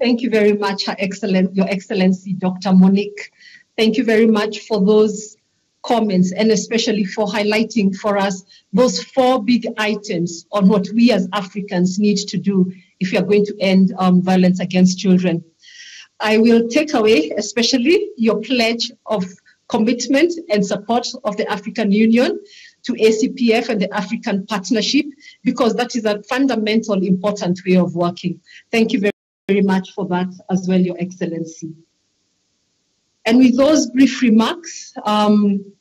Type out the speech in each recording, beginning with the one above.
Thank you very much, Her Excellent, Your Excellency, Dr. Monique. Thank you very much for those comments and especially for highlighting for us those four big items on what we as Africans need to do if we are going to end um, violence against children. I will take away especially your pledge of commitment and support of the African Union to ACPF and the African Partnership because that is a fundamental important way of working. Thank you very, very much for that as well, Your Excellency. And with those brief remarks, um,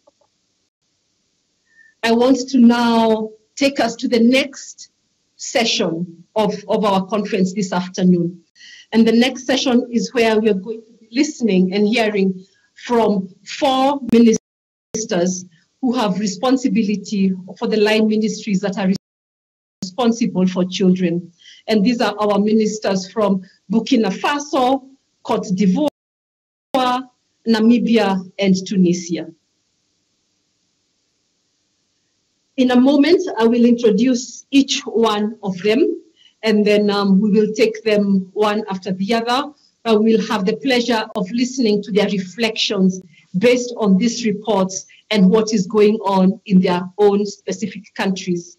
I want to now take us to the next session of, of our conference this afternoon. And the next session is where we are going to be listening and hearing from four ministers who have responsibility for the line ministries that are responsible for children. And these are our ministers from Burkina Faso, Cote d'Ivoire, Namibia, and Tunisia. In a moment, I will introduce each one of them, and then um, we will take them one after the other. But we'll have the pleasure of listening to their reflections based on these reports and what is going on in their own specific countries.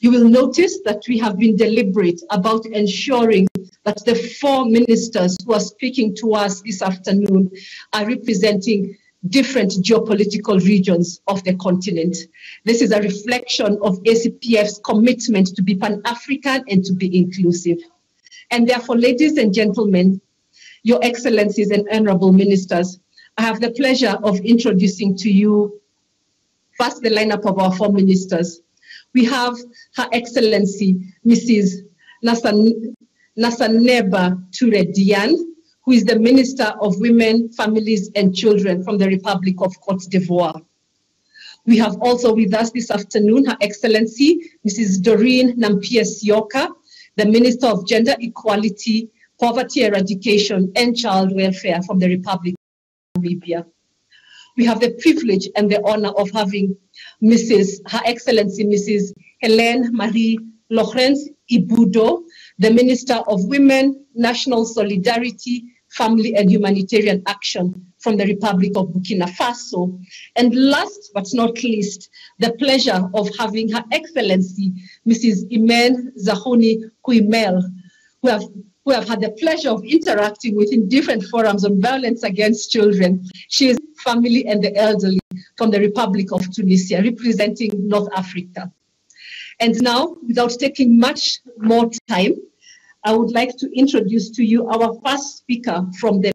You will notice that we have been deliberate about ensuring that the four ministers who are speaking to us this afternoon are representing different geopolitical regions of the continent. This is a reflection of ACPF's commitment to be Pan-African and to be inclusive. And therefore, ladies and gentlemen, your excellencies and honorable ministers, I have the pleasure of introducing to you first the lineup of our four ministers we have Her Excellency Mrs. Nasan, Nasseneba Touré who is the Minister of Women, Families and Children from the Republic of Cote d'Ivoire. We have also with us this afternoon Her Excellency Mrs. Doreen Nampies Yoka, the Minister of Gender Equality, Poverty Eradication and Child Welfare from the Republic of Namibia we have the privilege and the honor of having Mrs. Her Excellency Mrs. Helene Marie Laurence Ilboudo, the Minister of Women, National Solidarity, Family and Humanitarian Action from the Republic of Burkina Faso. And last but not least, the pleasure of having Her Excellency Mrs. Imen Zahwani Houimel, who have who have had the pleasure of interacting with in different forums on violence against children. She is family and the elderly from the Republic of Tunisia, representing North Africa. And now, without taking much more time, I would like to introduce to you our first speaker from the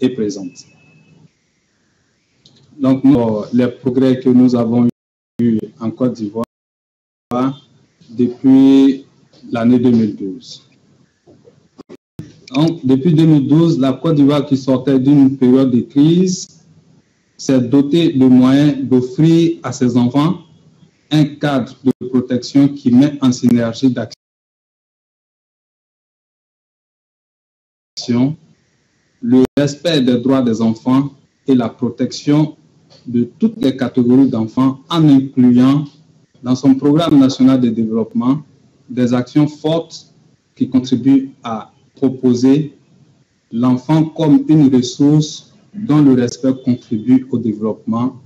est présente. Donc, les progrès que nous avons eus en Côte d'Ivoire depuis l'année 2012. Donc, depuis 2012, la Côte d'Ivoire qui sortait d'une période de crise s'est dotée de moyens d'offrir à ses enfants un cadre de protection qui met en synergie d'action le respect des droits des enfants et la protection de toutes les catégories d'enfants en incluant dans son programme national de développement des actions fortes qui contribuent à proposer l'enfant comme une ressource dont le respect contribue au développement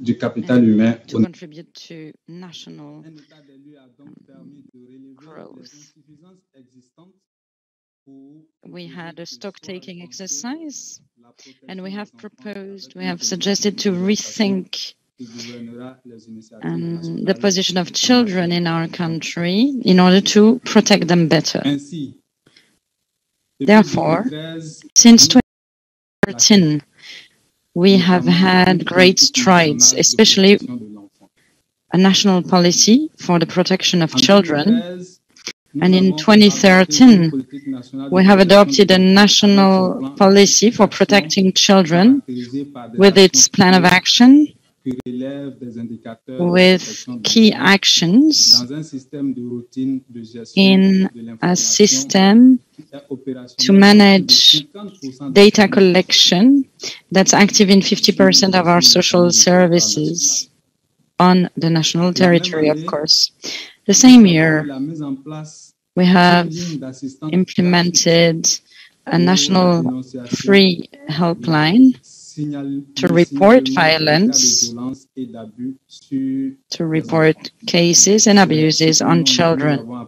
du capital humain. to contribute to national growth. We had a stock taking exercise and we have proposed, we have suggested to rethink um, the position of children in our country in order to protect them better. Therefore, since 2013, we have had great strides, especially a national policy for the protection of children. And in 2013, we have adopted a national policy for protecting children with its plan of action, with key actions in a system to manage data collection that's active in 50% of our social services on the national territory, of course. The same year, we have implemented a national free helpline to report violence, to report cases and abuses on children.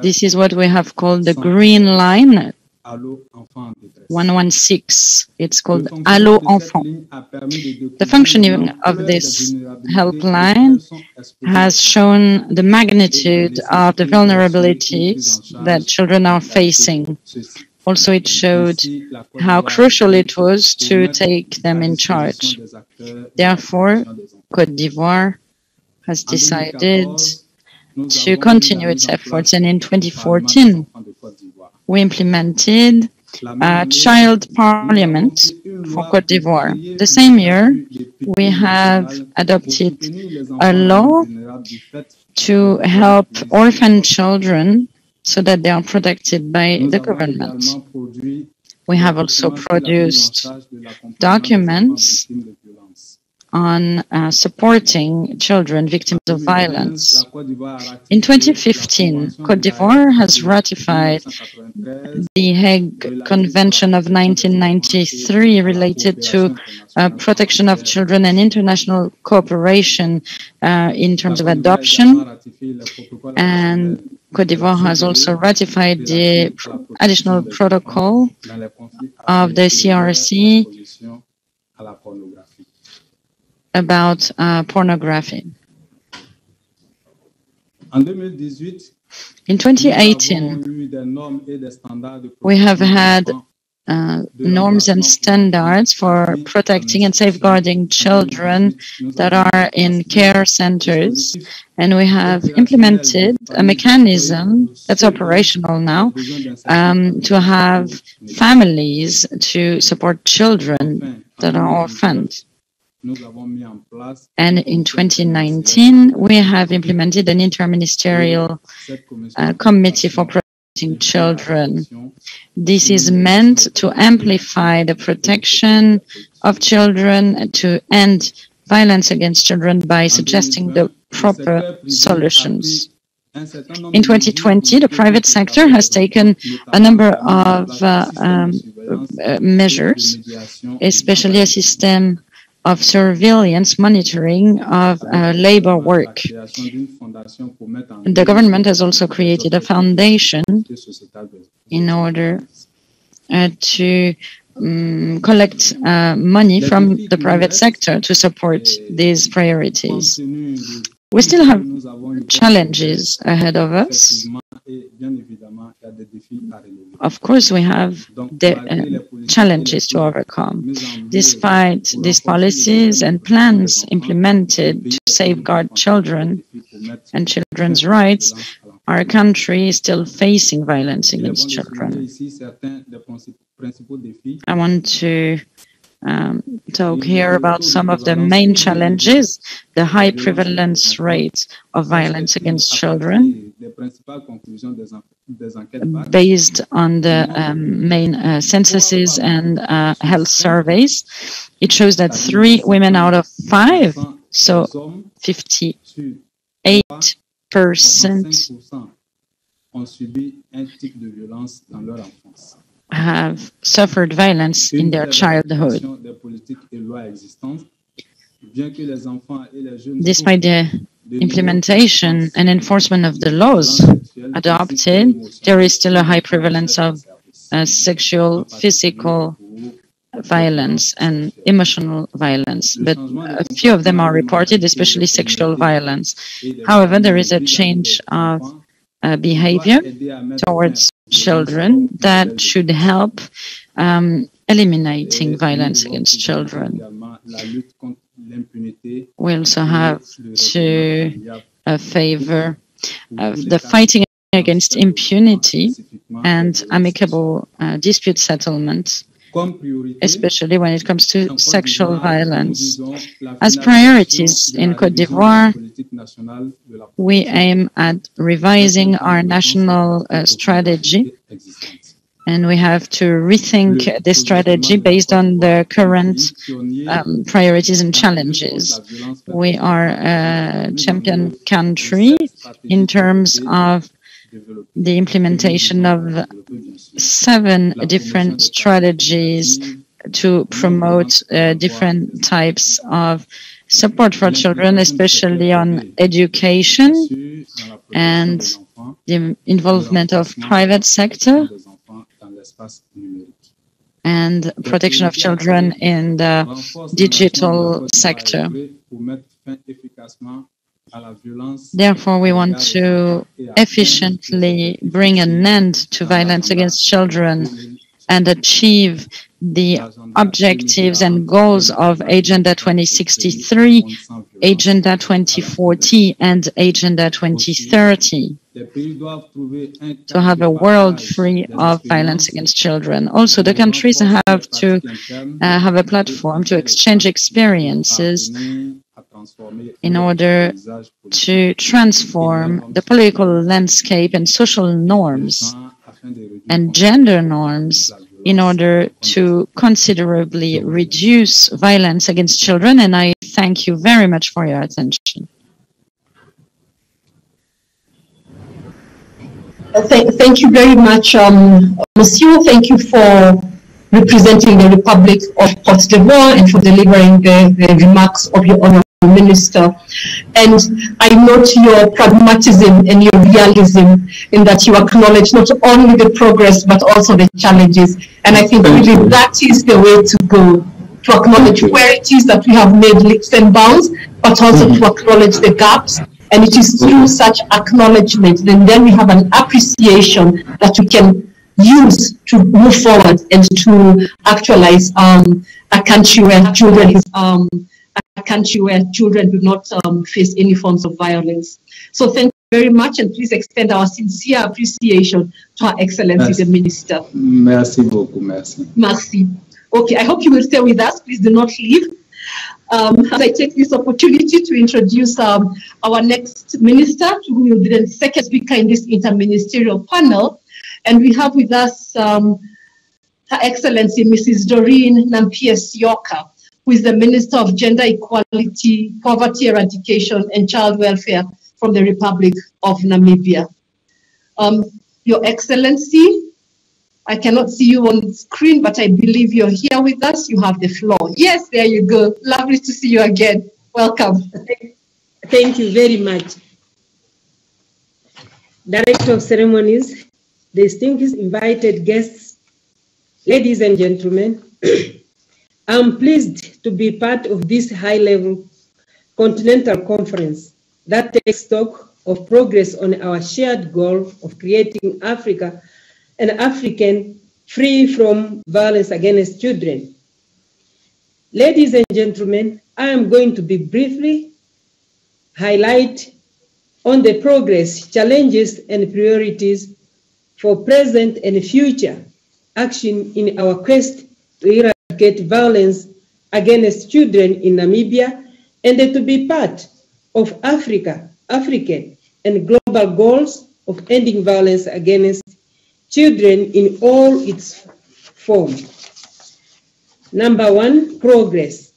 This is what we have called the Green Line 116. It's called Allo Enfant. The functioning of this helpline has shown the magnitude of the vulnerabilities that children are facing. Also, it showed how crucial it was to take them in charge. Therefore, Cote d'Ivoire has decided to continue its efforts, and in 2014, we implemented a child parliament for Cote d'Ivoire. The same year, we have adopted a law to help orphan children so that they are protected by the government. We have also produced documents on uh, supporting children victims of violence. In 2015, Cote d'Ivoire has ratified the Hague Convention of 1993 related to uh, protection of children and international cooperation uh, in terms of adoption. And Cote d'Ivoire has also ratified the additional protocol of the CRC about uh, pornography. In 2018, we have had uh, norms and standards for protecting and safeguarding children that are in care centers. And we have implemented a mechanism that's operational now um, to have families to support children that are orphaned. And in 2019, we have implemented an interministerial uh, committee for protecting children. This is meant to amplify the protection of children, and to end violence against children by suggesting the proper solutions. In 2020, the private sector has taken a number of uh, um, uh, measures, especially a system of surveillance monitoring of uh, labor work. The government has also created a foundation in order uh, to um, collect uh, money from the private sector to support these priorities. We still have challenges ahead of us. Of course, we have the uh, challenges to overcome. Despite these policies and plans implemented to safeguard children and children's rights, our country is still facing violence against children. I want to um, talk here about some of the main challenges, the high prevalence rates of violence against children, based on the um, main uh, censuses and uh, health surveys. It shows that three women out of five, so 58 percent have suffered violence in their childhood. Despite the implementation and enforcement of the laws adopted, there is still a high prevalence of uh, sexual, physical violence and emotional violence, but a few of them are reported, especially sexual violence. However, there is a change of uh, behavior towards children that should help um, eliminating violence against children. We also have to uh, favor uh, the fighting against impunity and amicable uh, dispute settlement especially when it comes to sexual violence. As priorities in Cote d'Ivoire, we aim at revising our national uh, strategy and we have to rethink the strategy based on the current um, priorities and challenges. We are a champion country in terms of the implementation of seven different strategies to promote uh, different types of support for children, especially on education and the involvement of private sector and protection of children in the digital sector. Therefore, we want to efficiently bring an end to violence against children and achieve the objectives and goals of Agenda 2063, Agenda 2040, and Agenda 2030 to have a world free of violence against children. Also, the countries have to uh, have a platform to exchange experiences in order to transform the political landscape and social norms and gender norms in order to considerably reduce violence against children. And I thank you very much for your attention. Thank, thank you very much, um, Monsieur. Thank you for representing the Republic of Cote d'Ivoire and for delivering the, the remarks of your honor. Minister. And I note your pragmatism and your realism in that you acknowledge not only the progress but also the challenges. And I think really that is the way to go to acknowledge where it is that we have made leaps and bounds, but also mm -hmm. to acknowledge the gaps. And it is through such acknowledgement that then we have an appreciation that we can use to move forward and to actualize um, a country where children is um, a country where children do not um, face any forms of violence. So thank you very much and please extend our sincere appreciation to Her Excellency merci. the Minister. Merci beaucoup, merci. Merci. Okay, I hope you will stay with us. Please do not leave. Um, as I take this opportunity to introduce um, our next minister, who will be the second speaker in this interministerial panel. And we have with us um, Her Excellency Mrs. Doreen Nampies-Yorka who is the Minister of Gender Equality, Poverty Eradication, and Child Welfare from the Republic of Namibia. Um, Your Excellency, I cannot see you on screen, but I believe you're here with us. You have the floor. Yes, there you go. Lovely to see you again. Welcome. Thank you very much. Director of Ceremonies, distinguished invited guests, ladies and gentlemen, I'm pleased to be part of this high-level continental conference that takes stock of progress on our shared goal of creating Africa and African free from violence against children. Ladies and gentlemen, I am going to be briefly highlight on the progress, challenges, and priorities for present and future action in our quest to eradicate violence against children in Namibia and to be part of Africa, African, and global goals of ending violence against children in all its forms. Number one, progress.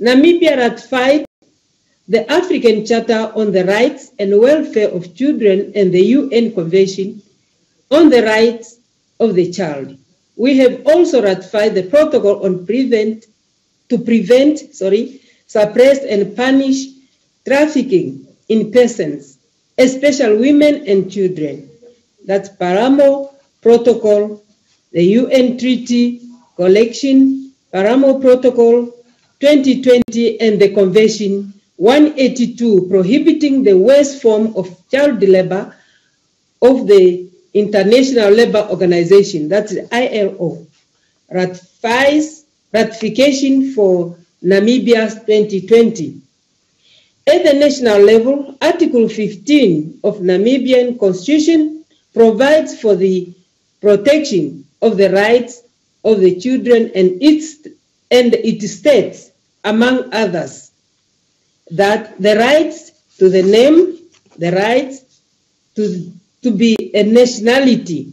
Namibia ratified the African Charter on the Rights and Welfare of Children and the UN Convention on the Rights of the Child. We have also ratified the Protocol on prevent to prevent, sorry, suppress and punish trafficking in persons, especially women and children. That's Palermo Protocol, the UN Treaty Collection, Palermo Protocol 2020, and the Convention 182 prohibiting the worst form of child labor of the International Labour Organization, that's the ILO, ratifies ratification for Namibia's 2020. At the national level, Article 15 of Namibian Constitution provides for the protection of the rights of the children and its and it states, among others, that the rights to the name, the rights to, to be a nationality,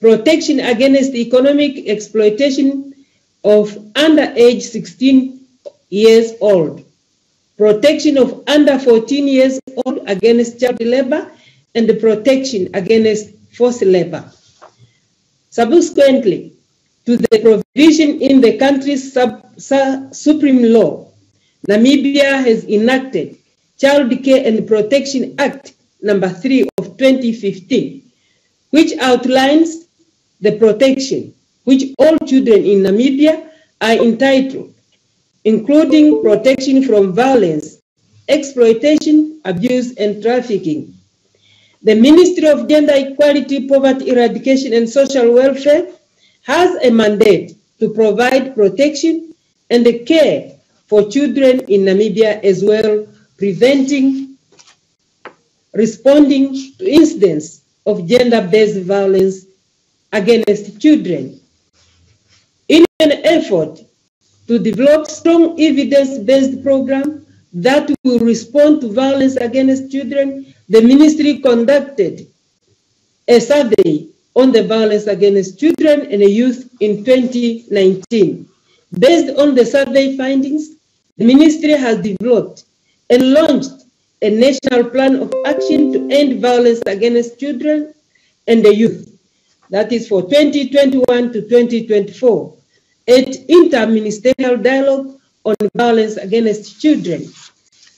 protection against the economic exploitation of under age 16 years old, protection of under 14 years old against child labor, and the protection against forced labor. Subsequently, to the provision in the country's sub, supreme law, Namibia has enacted Child Care and Protection Act number 3 of 2015, which outlines the protection which all children in Namibia are entitled, including protection from violence, exploitation, abuse, and trafficking. The Ministry of Gender Equality, Poverty Eradication, and Social Welfare has a mandate to provide protection and the care for children in Namibia as well, preventing, responding to incidents of gender-based violence against children. In an effort to develop strong evidence-based program that will respond to violence against children, the ministry conducted a survey on the violence against children and youth in 2019. Based on the survey findings, the ministry has developed and launched a national plan of action to end violence against children and the youth. That is for 2021 to 2024 at interministerial dialogue on violence against children.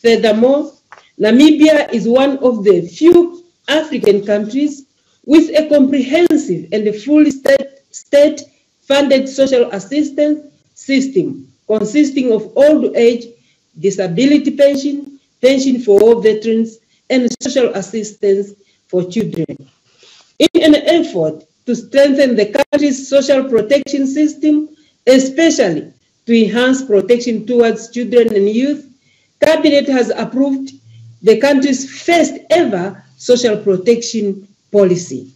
Furthermore, Namibia is one of the few African countries with a comprehensive and fully state-funded social assistance system consisting of old age, disability pension, pension for all veterans, and social assistance for children. In an effort to strengthen the country's social protection system, especially to enhance protection towards children and youth, Cabinet has approved the country's first ever social protection policy.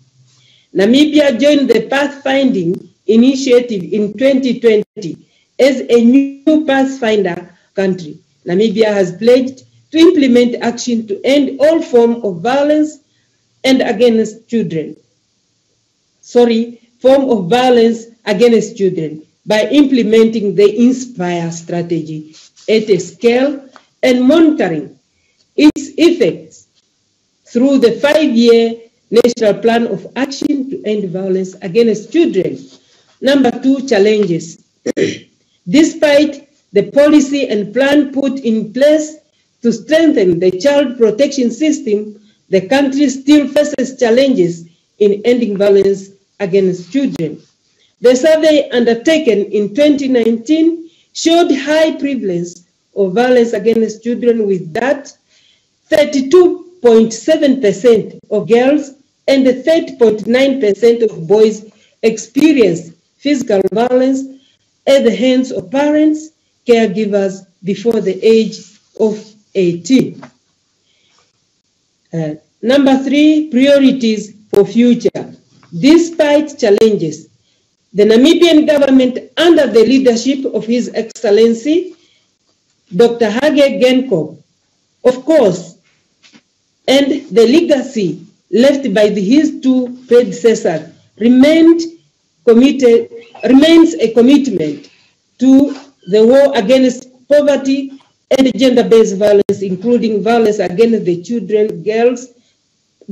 Namibia joined the pathfinding initiative in 2020 as a new pathfinder country. Namibia has pledged to implement action to end all form of violence and against children. Sorry, form of violence against children by implementing the INSPIRE strategy at a scale and monitoring its effects through the five-year National Plan of Action to End Violence Against Children. Number two, challenges. Despite the policy and plan put in place to strengthen the child protection system, the country still faces challenges in ending violence against children. The survey undertaken in 2019 showed high prevalence of violence against children with that 32.7% of girls and 30.9% of boys experience physical violence at the hands of parents, caregivers before the age of 18. Uh, number three, priorities for future. Despite challenges, the Namibian government, under the leadership of His Excellency, Dr. Hage Geingob, of course, and the legacy left by the, his two predecessors remained committed, remains a commitment to the war against poverty and gender-based violence, including violence against the children, girls,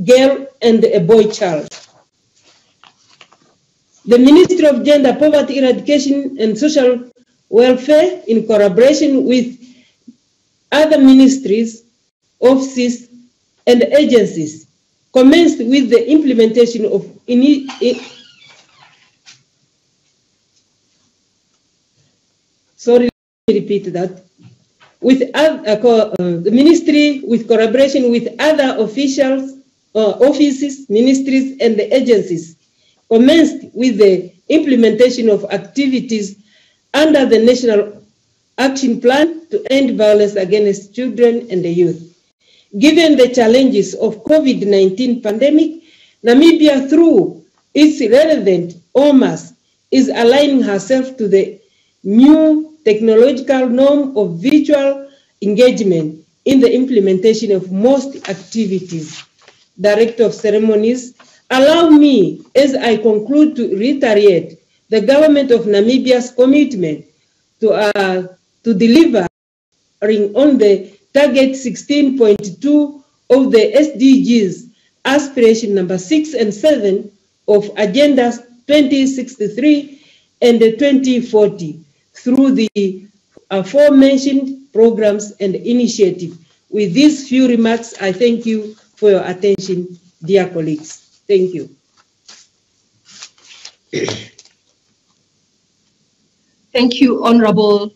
girl, and a boy child. The Ministry of Gender, Poverty Eradication and Social Welfare, in collaboration with other ministries, offices, and agencies, commenced with the implementation of ini sorry, repeat that. With other, uh, uh, the ministry, with collaboration with other officials, uh, offices, ministries, and the agencies, commenced with the implementation of activities under the National Action Plan to End Violence Against Children and the Youth. Given the challenges of COVID-19 pandemic, Namibia, through its relevant OMAS, is aligning herself to the new technological norm of virtual engagement in the implementation of most activities. Director of Ceremonies, allow me, as I conclude, to reiterate the government of Namibia's commitment to, uh, to deliver on the target 16.2 of the SDGs, aspiration number six and seven of Agenda 2063 and 2040 through the aforementioned programs and initiatives. With these few remarks, I thank you for your attention, dear colleagues. Thank you. Thank you, Honorable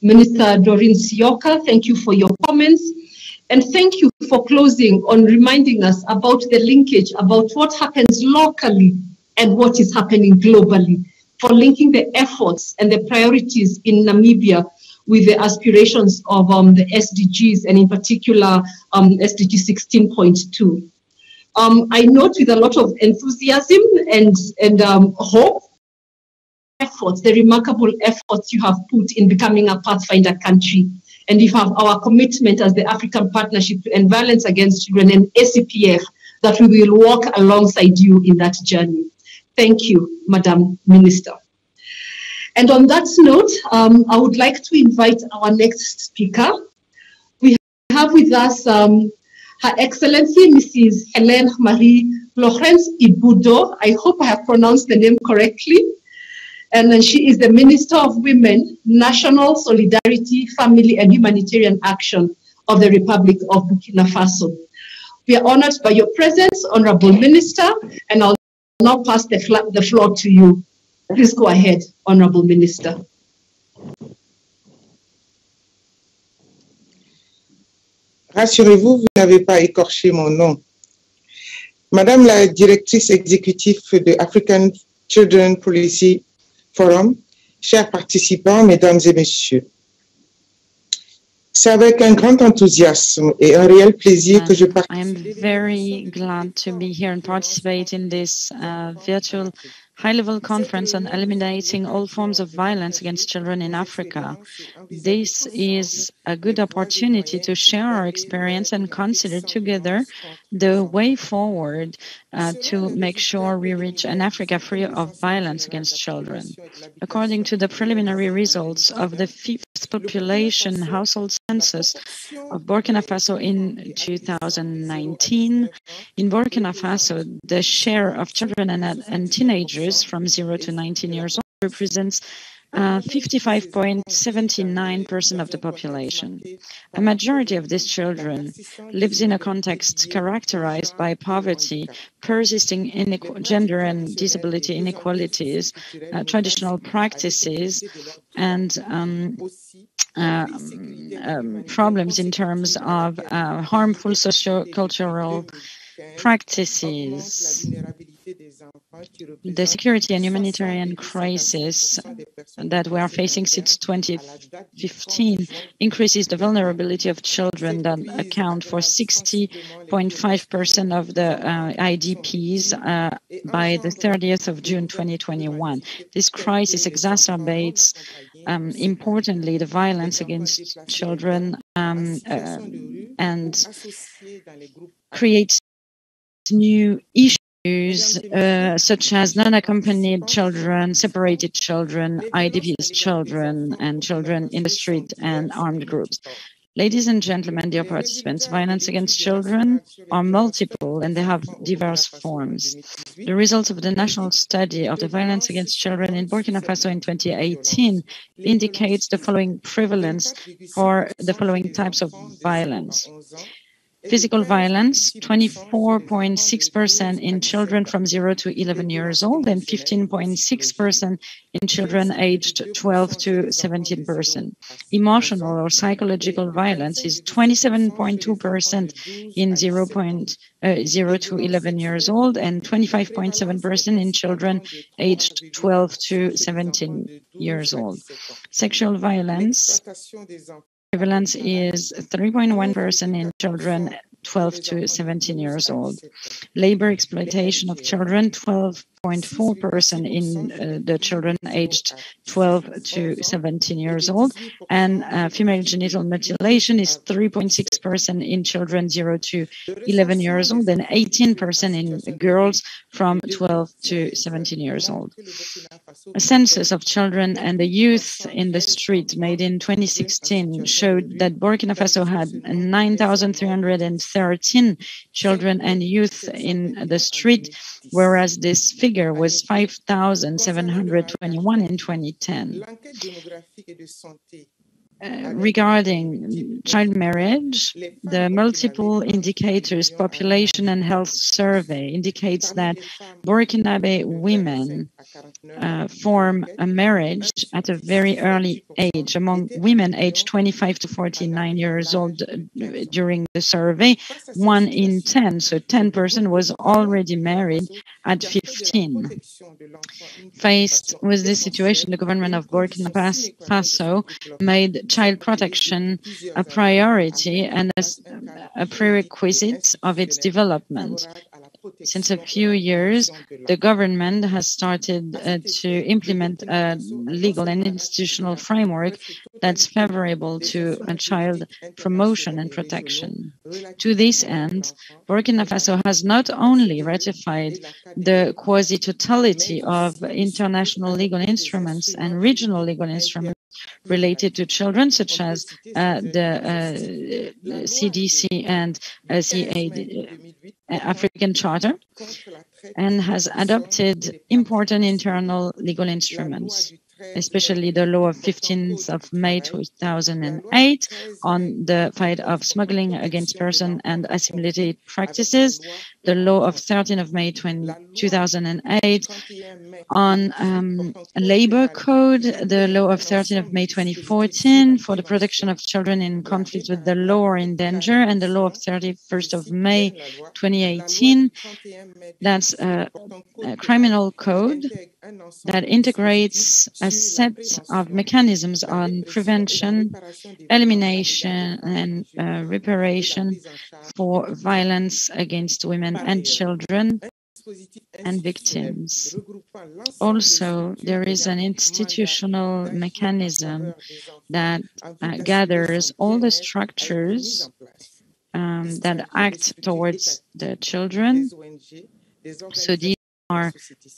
Minister Doreen Sioka. Thank you for your comments. And thank you for closing on reminding us about the linkage about what happens locally and what is happening globally, for linking the efforts and the priorities in Namibia with the aspirations of um, the SDGs and in particular um, SDG 16.2. Um, I note with a lot of enthusiasm and, and um, hope efforts, the remarkable efforts you have put in becoming a Pathfinder country. And you have our commitment as the African Partnership to End Violence Against Children and ACPF that we will walk alongside you in that journey. Thank you, Madam Minister. And on that note, um, I would like to invite our next speaker. We have with us um, Her Excellency Mrs. Helene Marie Laurence Ilboudo. I hope I have pronounced the name correctly and she is the Minister of Women, National Solidarity, Family and Humanitarian Action of the Republic of Burkina Faso. We are honored by your presence, Honorable Minister, and I'll now pass the, the floor to you. Please go ahead, Honorable Minister. Rassurez-vous, vous n'avez pas écorché mon nom. Madame la directrice exécutive de African Children Policy Forum, chers participants, mesdames et messieurs. C'est avec un grand enthousiasme et un réel plaisir que je participe. I am very glad to be here and participate in this uh, virtual high-level conference on eliminating all forms of violence against children in Africa. This is a good opportunity to share our experience and consider together the way forward uh, Uh, to make sure we reach an Africa free of violence against children. According to the preliminary results of the fifth population household census of Burkina Faso in 2019, in Burkina Faso, the share of children and, and teenagers from 0 to 19 years old represents 55.79% uh, of the population. A majority of these children lives in a context characterized by poverty, persisting gender and disability inequalities, uh, traditional practices, and um, uh, um, problems in terms of uh, harmful socio-cultural practices. The security and humanitarian crisis that we are facing since 2015 increases the vulnerability of children that account for 60.5% of the uh, IDPs uh, by the 30th of June 2021. This crisis exacerbates um, importantly the violence against children um, uh, and creates new issues uh, such as non-accompanied children, separated children, IDPs children, and children in the street and armed groups. Ladies and gentlemen, dear participants, violence against children are multiple and they have diverse forms. The results of the national study of the violence against children in Burkina Faso in 2018 indicates the following prevalence for the following types of violence. Physical violence, 24.6% in children from 0 to 11 years old and 15.6% in children aged 12 to 17 percent. Emotional or psychological violence is 27.2% in 0, uh, 0 to 11 years old and 25.7% in children aged 12 to 17 years old. Sexual violence prevalence is 3.1% in children 12 to 17 years old. Labor exploitation of children, 12 0.4% in uh, the children aged 12 to 17 years old, and uh, female genital mutilation is 3.6% in children 0 to 11 years old, and 18% in girls from 12 to 17 years old. A census of children and the youth in the street made in 2016 showed that Burkina Faso had 9,313 children and youth in the street, whereas this figure figure was 5,721 in 2010. Regarding child marriage, the multiple indicators population and health survey indicates that Burkinabe women uh, form a marriage at a very early age. Among women aged 25 to 49 years old uh, during the survey, one in 10, so 10% was already married at 15. Faced with this situation, the government of Burkina Faso made child protection a priority and a prerequisite of its development. Since a few years, the government has started uh, to implement a legal and institutional framework that's favorable to a child promotion and protection. To this end, Burkina Faso has not only ratified the quasi-totality of international legal instruments and regional legal instruments related to children, such as uh, the uh, CDC and uh, CA, uh, African Charter, and has adopted important internal legal instruments especially the law of 15th of May 2008 on the fight of smuggling against person and assimilated practices, the law of 13th of May 20, 2008 on um, labor code, the law of 13th of May 2014 for the protection of children in conflict with the law or in danger, and the law of 31st of May 2018. That's a, a criminal code that integrates a set of mechanisms on prevention, elimination, and uh, reparation for violence against women and children and victims. Also, there is an institutional mechanism that uh, gathers all the structures um, that act towards the children. So are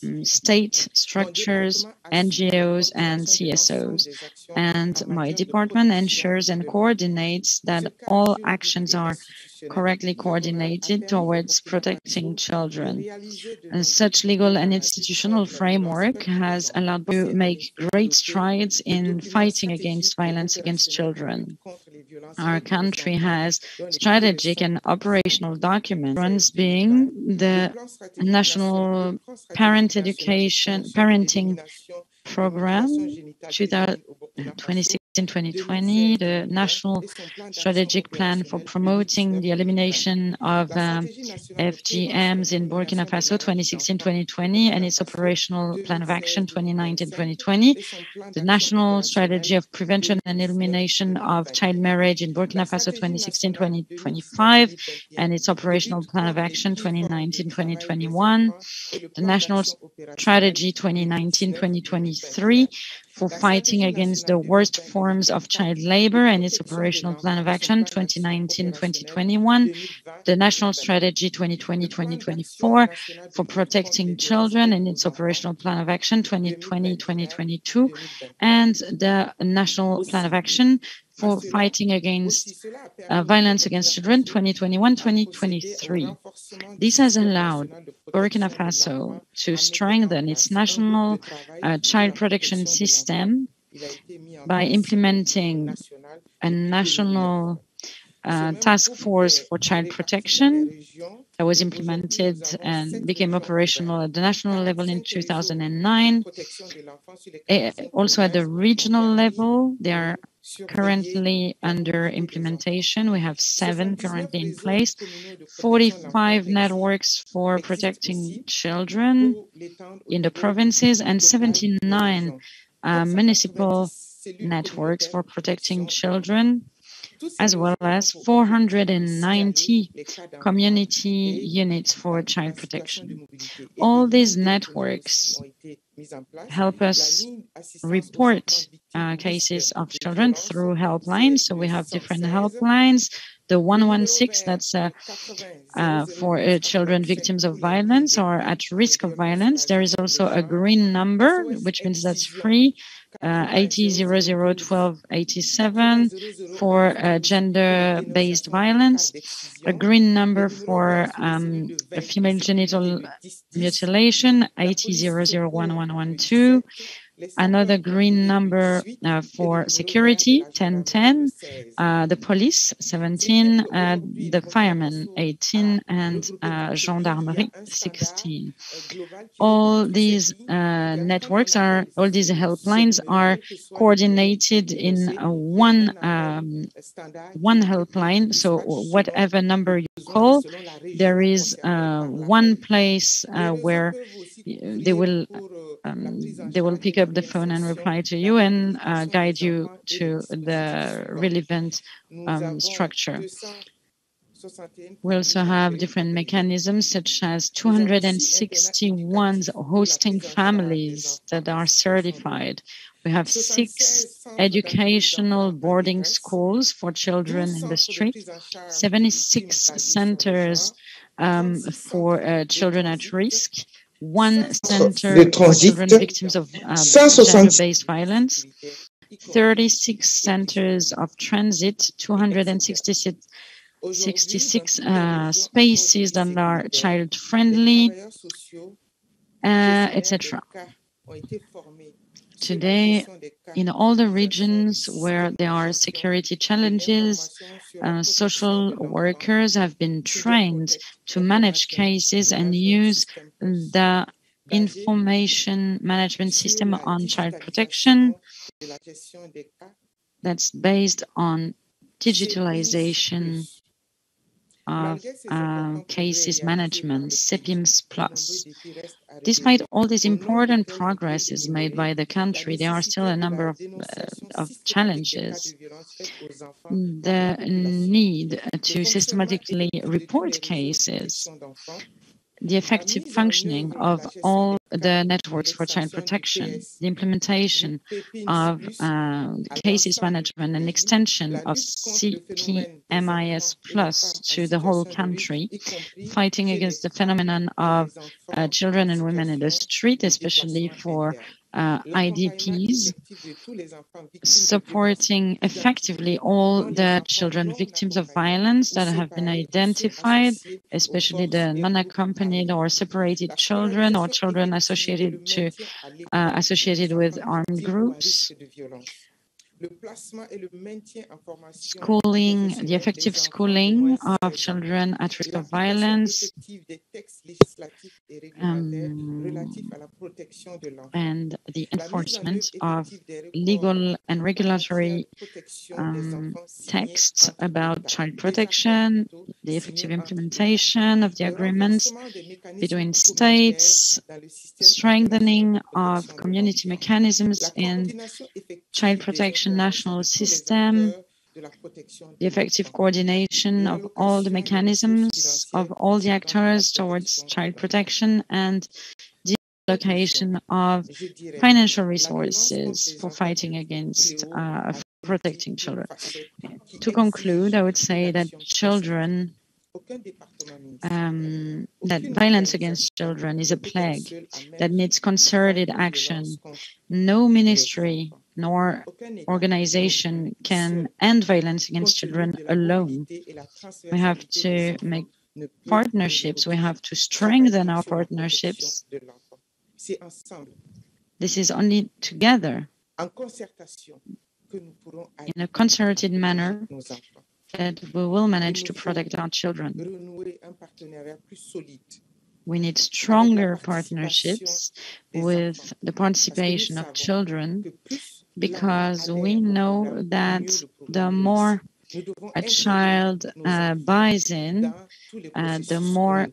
um, state structures, NGOs, and CSOs. And my department ensures and coordinates that all actions are correctly coordinated towards protecting children. And such legal and institutional framework has allowed to make great strides in fighting against violence against children. Our country has strategic and operational documents, being the National Parent Education Parenting Program 2016 2016-2020, the National Strategic Plan for Promoting the Elimination of um, FGMs in Burkina Faso 2016-2020 and its Operational Plan of Action 2019-2020, the National Strategy of Prevention and Elimination of Child Marriage in Burkina Faso 2016-2025 and its Operational Plan of Action 2019-2021, the National Strategy 2019-2023 for fighting against the worst forms of child labor and its operational plan of action 2019-2021, the National Strategy 2020-2024 for protecting children and its operational plan of action 2020-2022, and the National Plan of Action for fighting against uh, violence against children 2021-2023. This has allowed Burkina Faso to strengthen its national uh, child protection system by implementing a national uh, task force for child protection that was implemented and became operational at the national level in 2009. Eh, also at the regional level, there are currently under implementation. We have seven currently in place, 45 networks for protecting children in the provinces, and 79 uh, municipal networks for protecting children as well as 490 community units for child protection. All these networks help us report uh, cases of children through helplines. So we have different helplines. The 116, that's uh, uh, for uh, children victims of violence or at risk of violence. There is also a green number, which means that's free 80001287 for uh, gender-based violence, a green number for um, female genital mutilation, 80001112, another green number uh, for security 1010 uh, the police 17 uh, the firemen 18 and uh, gendarmerie 16 all these uh, networks are all these helplines are coordinated in one um, one helpline. So whatever number you call there is uh, one place where they will um, they will pick up the phone and reply to you and uh, guide you to the relevant um, structure. We also have different mechanisms such as 261 hosting families that are certified. We have six educational boarding schools for children in the street, 76 centers um, for uh, children at risk, one center for children victims of uh, gender-based violence, 36 centers of transit, 266 66 uh, spaces that are child-friendly, uh, etc. Today, in all the regions where there are security challenges, uh, social workers have been trained to manage cases and use the information management system on child protection that's based on digitalization of uh, cases management, CPIMS Plus. Despite all these important progresses made by the country, there are still a number of, uh, of challenges. The need to systematically report cases the effective functioning of all the networks for child protection, the implementation of uh, cases management and extension of CPIMS Plus to the whole country, fighting against the phenomenon of uh, children and women in the street, especially for uh, IDPs, supporting effectively all the children victims of violence that have been identified, especially the non-accompanied or separated children or children associated to uh, associated with armed groups schooling, the effective schooling of children at risk of violence, um, and the enforcement of legal and regulatory um, texts about child protection, the effective implementation of the agreements between states, strengthening of community mechanisms in child protection national system, the effective coordination of all the mechanisms of all the actors towards child protection and the allocation of financial resources for fighting against uh, protecting children. To conclude, I would say that children um, that violence against children is a plague that needs concerted action. No ministry nor organization can end violence against children alone. We have to make partnerships, we have to strengthen our partnerships. This is only together, in a concerted manner, that we will manage to protect our children. We need stronger partnerships with the participation of children because we know that the more a child uh, buys in, uh, the more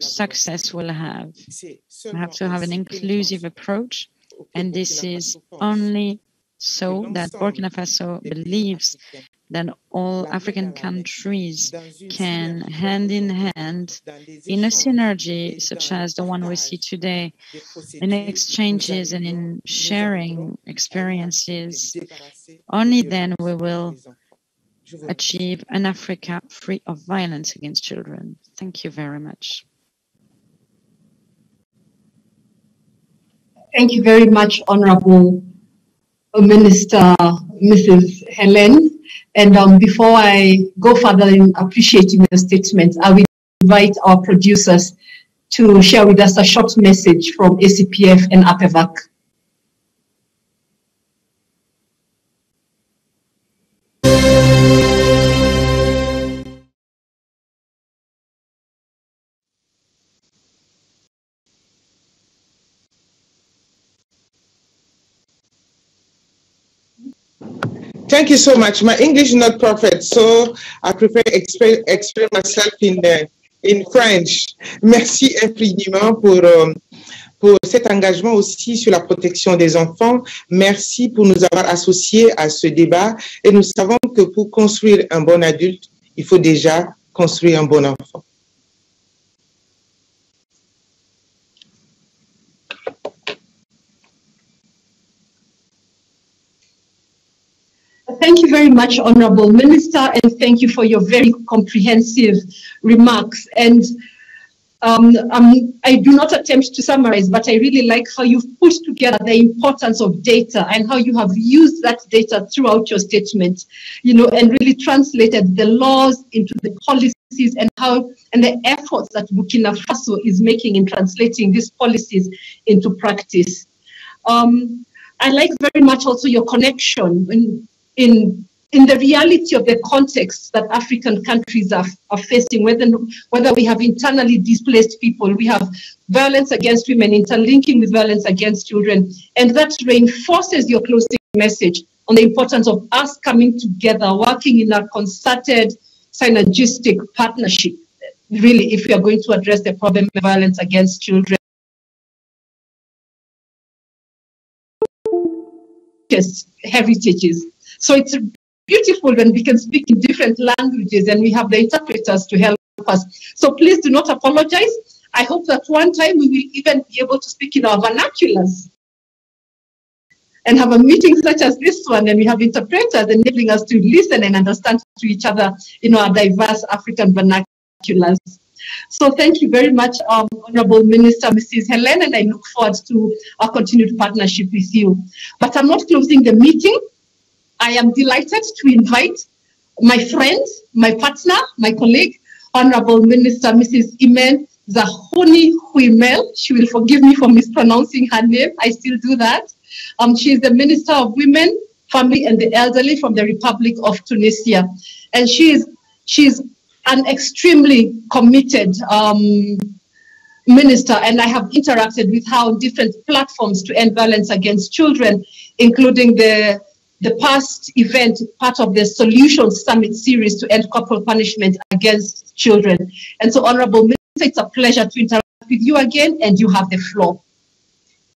success we'll have. We have to have an inclusive approach, and this is only so that Burkina Faso believes that all African countries can, hand in hand, in a synergy such as the one we see today, in exchanges and in sharing experiences, only then we will achieve an Africa free of violence against children. Thank you very much. Thank you very much, Honorable Minister Mrs. Helen. And um, before I go further in appreciating the statement, I will invite our producers to share with us a short message from ACPF and APEVAC. Thank you so much. My English is not perfect, so I prefer explain, explain myself in, uh, in French. Merci infiniment pour, euh, pour cet engagement aussi sur la protection des enfants. Merci pour nous avoir associés à ce débat. Et nous savons que pour construire un bon adulte, il faut déjà construire un bon enfant. Thank you very much, Honorable Minister, and thank you for your very comprehensive remarks. And um, um, I do not attempt to summarize, but I really like how you've put together the importance of data and how you have used that data throughout your statement, you know, and really translated the laws into the policies and how and the efforts that Burkina Faso is making in translating these policies into practice. Um, I like very much also your connection in, in the reality of the context that African countries are, are facing, whether, whether we have internally displaced people, we have violence against women interlinking with violence against children, and that reinforces your closing message on the importance of us coming together, working in a concerted, synergistic partnership, really, if we are going to address the problem of violence against children. heritages. So it's beautiful when we can speak in different languages and we have the interpreters to help us. So please do not apologize. I hope that one time we will even be able to speak in our vernaculars and have a meeting such as this one, and we have interpreters enabling us to listen and understand to each other in our diverse African vernaculars. So thank you very much, um, Honorable Minister Mrs. Helen, and I look forward to our continued partnership with you. But I'm not closing the meeting. I am delighted to invite my friend, my partner, my colleague, Honorable Minister Mrs. Imen Zahwani Houimel. She will forgive me for mispronouncing her name. I still do that. Um, she is the Minister of Women, family and the elderly from the Republic of Tunisia. And she is she's an extremely committed um, minister, and I have interacted with her on different platforms to end violence against children, including the the past event, part of the Solution Summit series to end corporal punishment against children. And so, Honorable Minister, it's a pleasure to interact with you again, and you have the floor.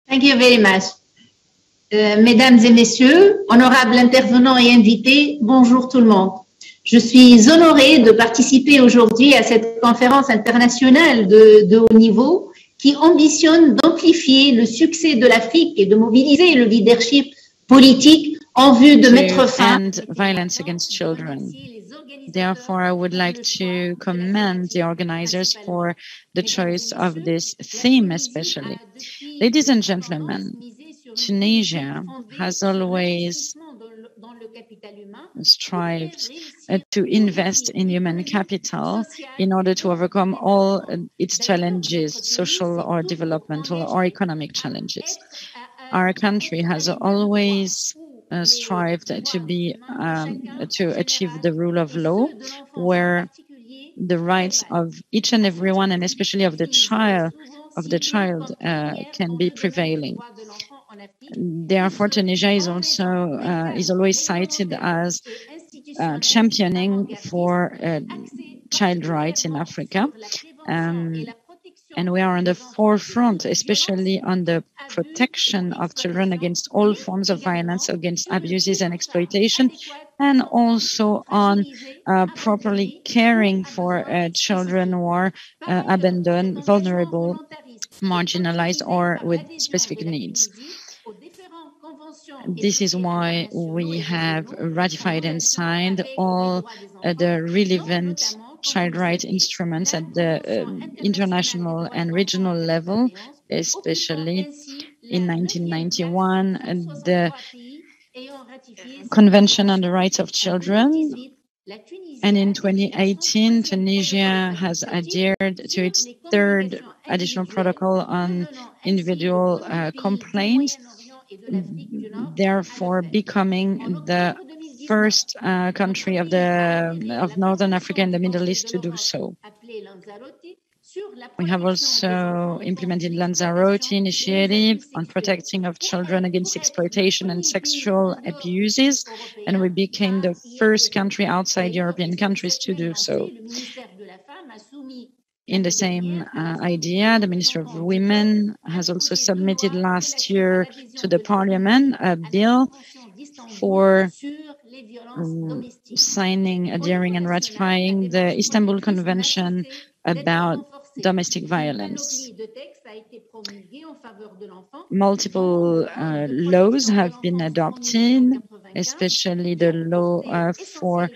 Thank you very much. Euh, mesdames et messieurs, honorables intervenants et invités, bonjour tout le monde. Je suis honorée de participer aujourd'hui à cette conférence internationale de, de haut niveau qui ambitionne d'amplifier le succès de l'Afrique et de mobiliser le leadership politique en vue de mettre fin violence against children. Therefore, I would like to commend the organizers for the choice of this theme, especially. Ladies and gentlemen, Tunisia has always strived uh, to invest in human capital in order to overcome all uh, its challenges, social or developmental or economic challenges. Our country has always uh, strived to be um, to achieve the rule of law, where the rights of each and everyone, and especially of the child, of the child, uh, can be prevailing. Therefore, Tunisia is also uh, is always cited as uh, championing for uh, child rights in Africa. Um, and we are on the forefront, especially on the protection of children against all forms of violence, against abuses and exploitation, and also on uh, properly caring for uh, children who are uh, abandoned, vulnerable, marginalized, or with specific needs. This is why we have ratified and signed all uh, the relevant child rights instruments at the uh, international and regional level, especially in 1991, the Convention on the Rights of Children. And in 2018, Tunisia has adhered to its third additional protocol on individual uh, complaints therefore becoming the first uh, country of the of Northern Africa and the Middle East to do so. We have also implemented Lanzarote initiative on protecting of children against exploitation and sexual abuses, and we became the first country outside European countries to do so. In the same uh, idea, the Minister of Women has also submitted last year to the Parliament a bill for signing, adhering, and ratifying the Istanbul Convention about domestic violence. Multiple uh, laws have been adopted, especially the law uh, for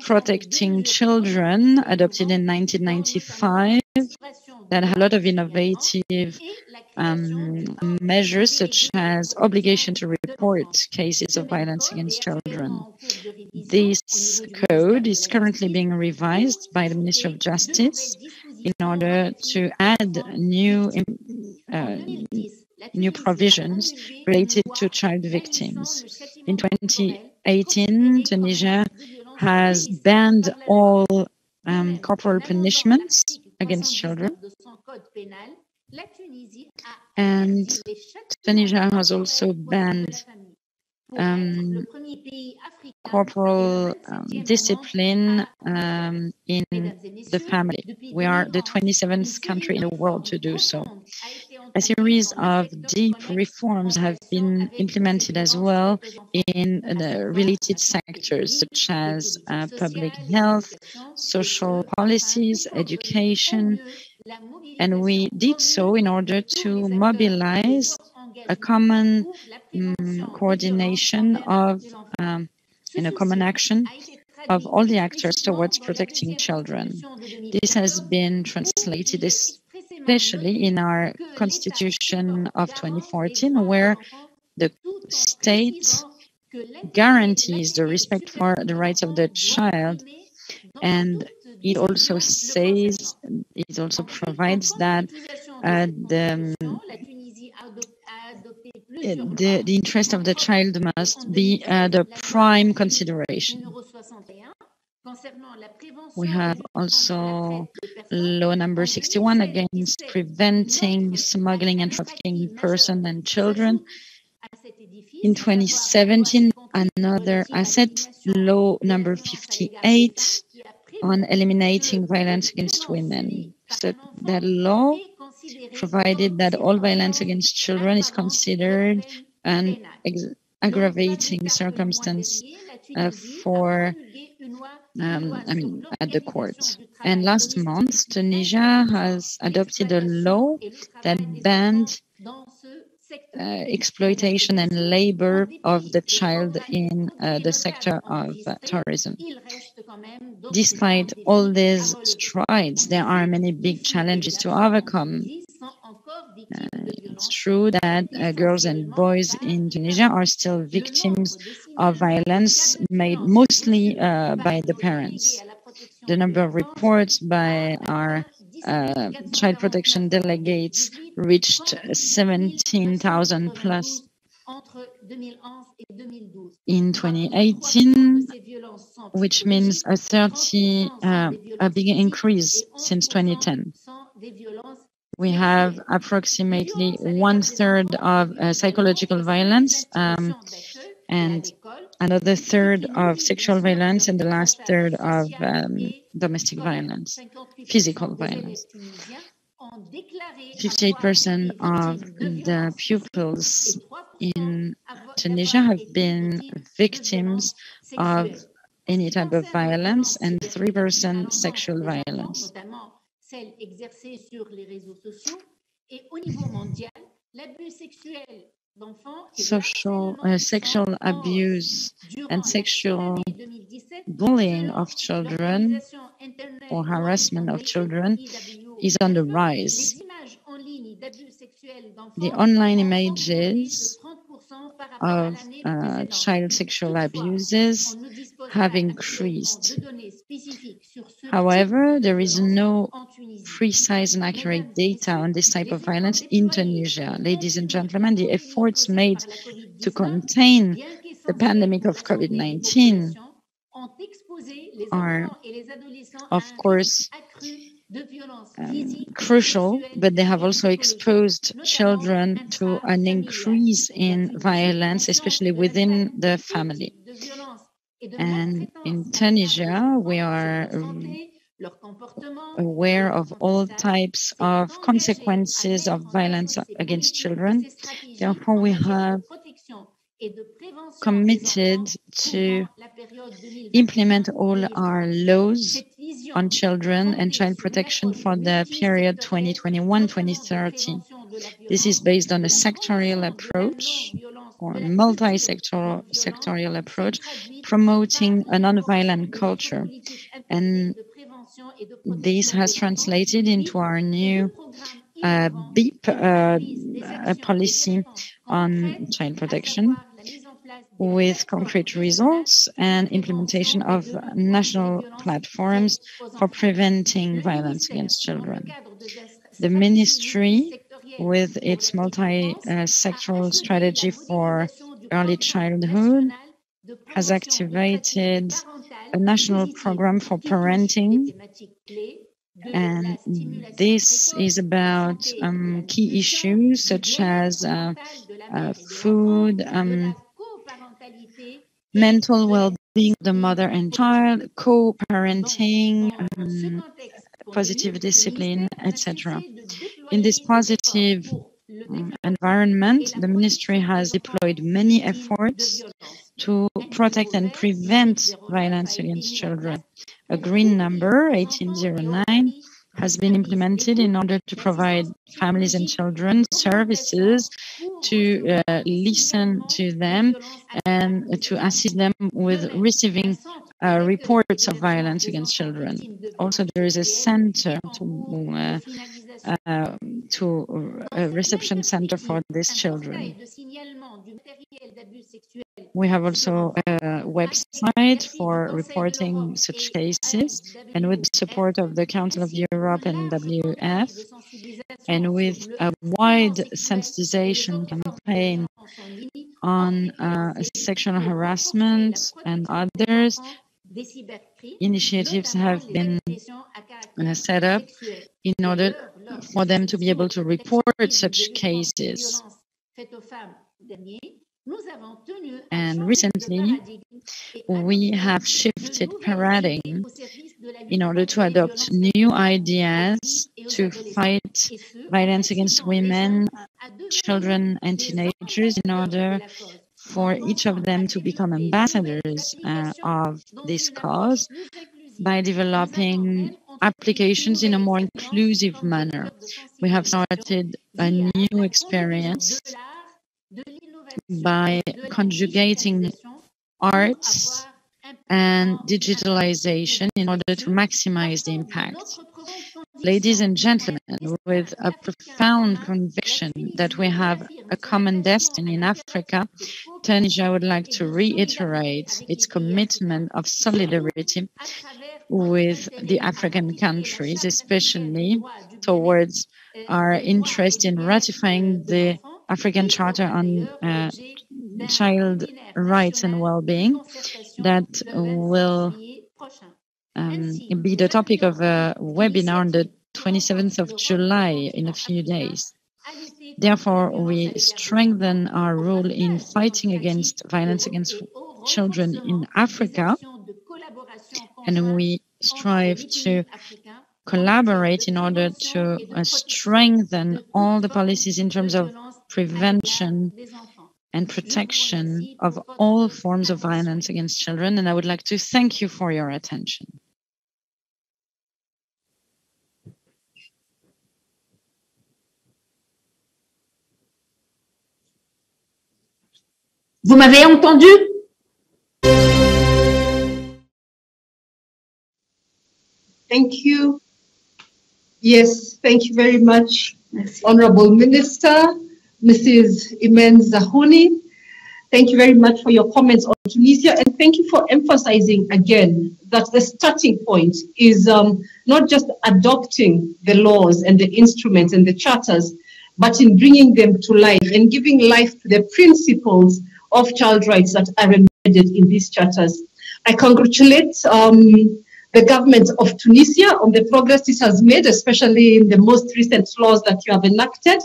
protecting children, adopted in 1995, that have a lot of innovative um, measures, such as obligation to report cases of violence against children. This code is currently being revised by the Ministry of Justice in order to add new uh, new provisions related to child victims. In 2018, Tunisia has banned all um, corporal punishments against children. And Tunisia has also banned um, corporal um, discipline um, in the family. We are the 27th country in the world to do so. A series of deep reforms have been implemented as well in the related sectors such as uh, public health, social policies, education, and we did so in order to mobilize a common um, coordination of um, in a common action of all the actors towards protecting children. This has been translated especially in our constitution of 2014, where the state guarantees the respect for the rights of the child and it also says it also provides that uh, the the, the interest of the child must be uh, the prime consideration. We have also law number 61 against preventing smuggling and trafficking persons and children. In 2017, another asset, law number 58 on eliminating violence against women. So that law provided that all violence against children is considered an aggravating circumstance uh, for um, I mean, at the court. And last month, Tunisia has adopted a law that banned uh, exploitation and labor of the child in uh, the sector of uh, tourism. Despite all these strides, there are many big challenges to overcome. Uh, it's true that uh, girls and boys in Tunisia are still victims of violence made mostly uh, by the parents. The number of reports by our uh, child protection delegates reached 17,000 plus in 2018, which means a 30, uh, a big increase since 2010. We have approximately one third of uh, psychological violence um, and another third of sexual violence and the last third of um, domestic violence, physical violence. 58% of the pupils in Tunisia have been victims of any type of violence and 3% sexual violence. social uh, sexual abuse and sexual bullying of children or harassment of children is on the rise. The online images of uh, child sexual abuses have increased. However, there is no precise and accurate data on this type of violence in Tunisia. Ladies and gentlemen, the efforts made to contain the pandemic of COVID-19 are, of course, um, um crucial, but they have also exposed children to an increase in violence, especially within the family. And in Tunisia, we are um, um, aware of all types of consequences of violence against children. Therefore, we have committed to implement all our laws on children and child protection for the period 2021-2030. This is based on a sectorial approach or multi-sectorial sectorial approach, promoting a non-violent culture. And this has translated into our new uh, BIP uh, policy on child protection with concrete results and implementation of national platforms for preventing violence against children. The ministry, with its multi-sectoral strategy for early childhood, has activated a national program for parenting and this is about um, key issues such as uh, uh, food, um, mental well-being the mother and child, co-parenting, um, positive discipline, etc. In this positive um, environment, the ministry has deployed many efforts to protect and prevent violence against children. A green number, 1809, has been implemented in order to provide families and children services to uh, listen to them and to assist them with receiving uh, reports of violence against children. Also, there is a center to, uh, uh to a reception center for these children. We have also a website for reporting such cases, and with the support of the Council of Europe and WF, and with a wide sensitization campaign on uh, sexual harassment and others, initiatives have been uh, set up in order for them to be able to report such cases. And recently, we have shifted paradigm in order to adopt new ideas to fight violence against women, children, and teenagers in order for each of them to become ambassadors uh, of this cause by developing applications in a more inclusive manner. We have started a new experience by conjugating arts and digitalization in order to maximize the impact. Ladies and gentlemen, with a profound conviction that we have a common destiny in Africa, Tunisia would like to reiterate its commitment of solidarity with the African countries, especially towards our interest in ratifying the African Charter on uh, Child Rights and Well-being that will um, be the topic of a webinar on the 27th of July in a few days. Therefore, we strengthen our role in fighting against violence against children in Africa, and we strive to collaborate in order to uh, strengthen all the policies in terms of prevention and protection of all forms of violence against children. And I would like to thank you for your attention. Vous m'avez entendu Thank you. Yes, thank you very much, Honorable Minister. Mrs. Imen Zahwani. Thank you very much for your comments on Tunisia, and thank you for emphasizing again that the starting point is um, not just adopting the laws and the instruments and the charters, but in bringing them to life and giving life to the principles of child rights that are embedded in these charters. I congratulate um, the government of Tunisia on the progress this has made, especially in the most recent laws that you have enacted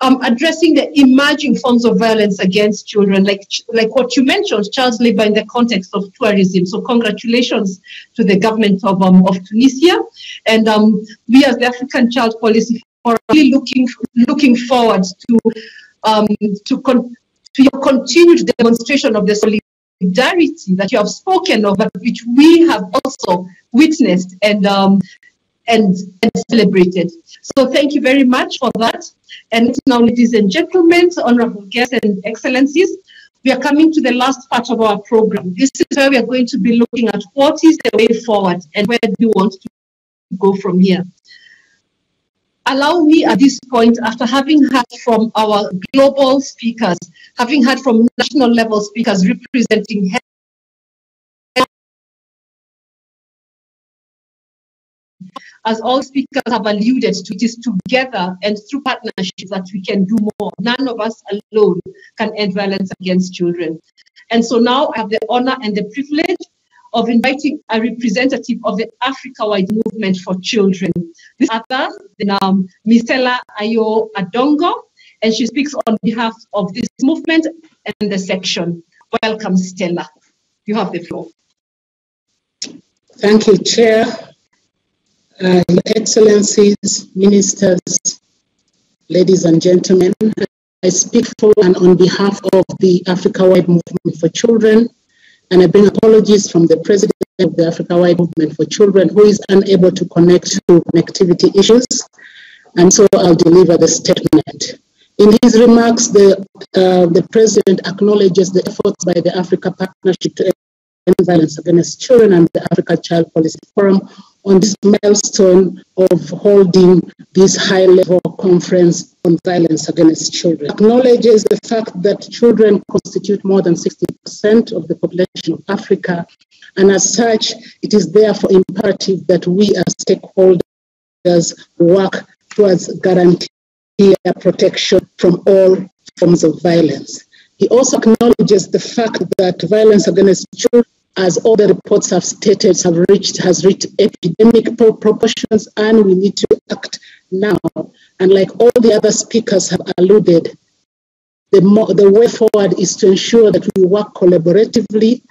um, addressing the emerging forms of violence against children, like like what you mentioned, child labor in the context of tourism. So congratulations to the government of um, of Tunisia, and um, we as the African Child Policy Forum are really looking looking forward to um, to con- to your continued demonstration of the solidarity that you have spoken of, but which we have also witnessed and um, and, and celebrated. So thank you very much for that. And now, ladies and gentlemen, honorable guests and excellencies, we are coming to the last part of our program. This is where we are going to be looking at what is the way forward and where do we want to go from here. Allow me at this point, after having heard from our global speakers, having heard from national level speakers representing as all speakers have alluded to, it is together and through partnerships that we can do more. None of us alone can end violence against children. And so now I have the honor and the privilege of inviting a representative of the Africa-wide movement for children. This other than um, Misela Ayo Adongo, and she speaks on behalf of this movement and the section. Welcome, Stella. You have the floor. Thank you, Chair uh, Your Excellencies, Ministers, ladies and gentlemen, I speak for and on behalf of the Africa-wide Movement for Children, and I bring apologies from the President of the Africa-wide Movement for Children, who is unable to connect to connectivity issues, and so I'll deliver the statement. In his remarks, the, uh, the President acknowledges the efforts by the Africa Partnership to End Violence Against Children and the Africa Child Policy Forum on this milestone of holding this high level conference on violence against children. Acknowledges the fact that children constitute more than 60% of the population of Africa, and as such, it is therefore imperative that we as stakeholders work towards guaranteeing their protection from all forms of violence. He also acknowledges the fact that violence against children as all the reports have stated, have reached, has reached epidemic proportions, and we need to act now. And like all the other speakers have alluded, the, mo- the way forward is to ensure that we work collaboratively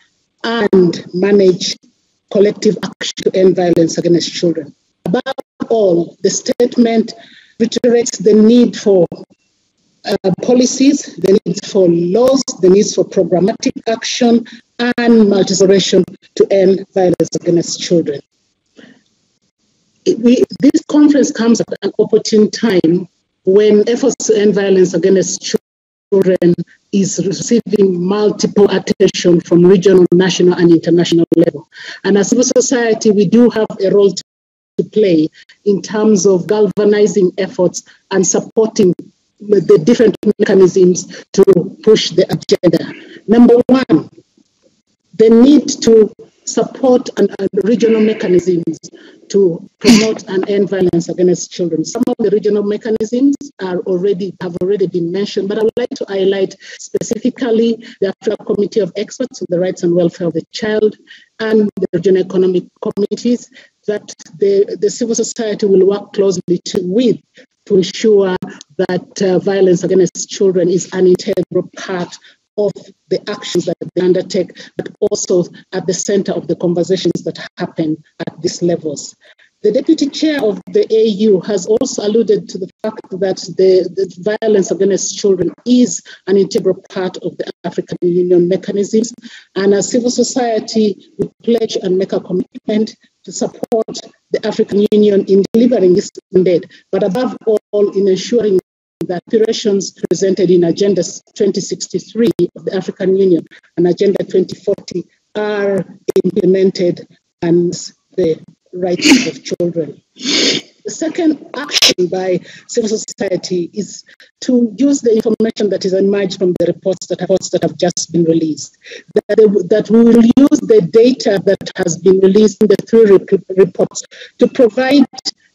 and manage collective action to end violence against children. Above all, the statement reiterates the need for uh, policies, the need for laws, the need for programmatic action, and multi-generation to end violence against children. We, this conference comes at an opportune time when efforts to end violence against children is receiving multiple attention from regional, national, and international level. And as civil society, we do have a role to play in terms of galvanizing efforts and supporting the different mechanisms to push the agenda. Number one, the need to support and, and regional mechanisms to promote and end violence against children. Some of the regional mechanisms are already have already been mentioned, but I would like to highlight specifically the Africa Committee of Experts on the Rights and Welfare of the Child and the regional economic committees that the, the civil society will work closely to, with to ensure that uh, violence against children is an integral part of the actions that they undertake, but also at the center of the conversations that happen at these levels. The deputy chair of the AU has also alluded to the fact that the, the, violence against children is an integral part of the African Union mechanisms. And as civil society, we pledge and make a commitment to support the African Union in delivering this mandate, but above all, in ensuring that aspirations presented in Agenda 2063 of the African Union and Agenda 2040 are implemented and the rights of children. The second action by civil society is to use the information that is emerged from the reports that have, that have just been released. That, that we will use the data that has been released in the three reports to provide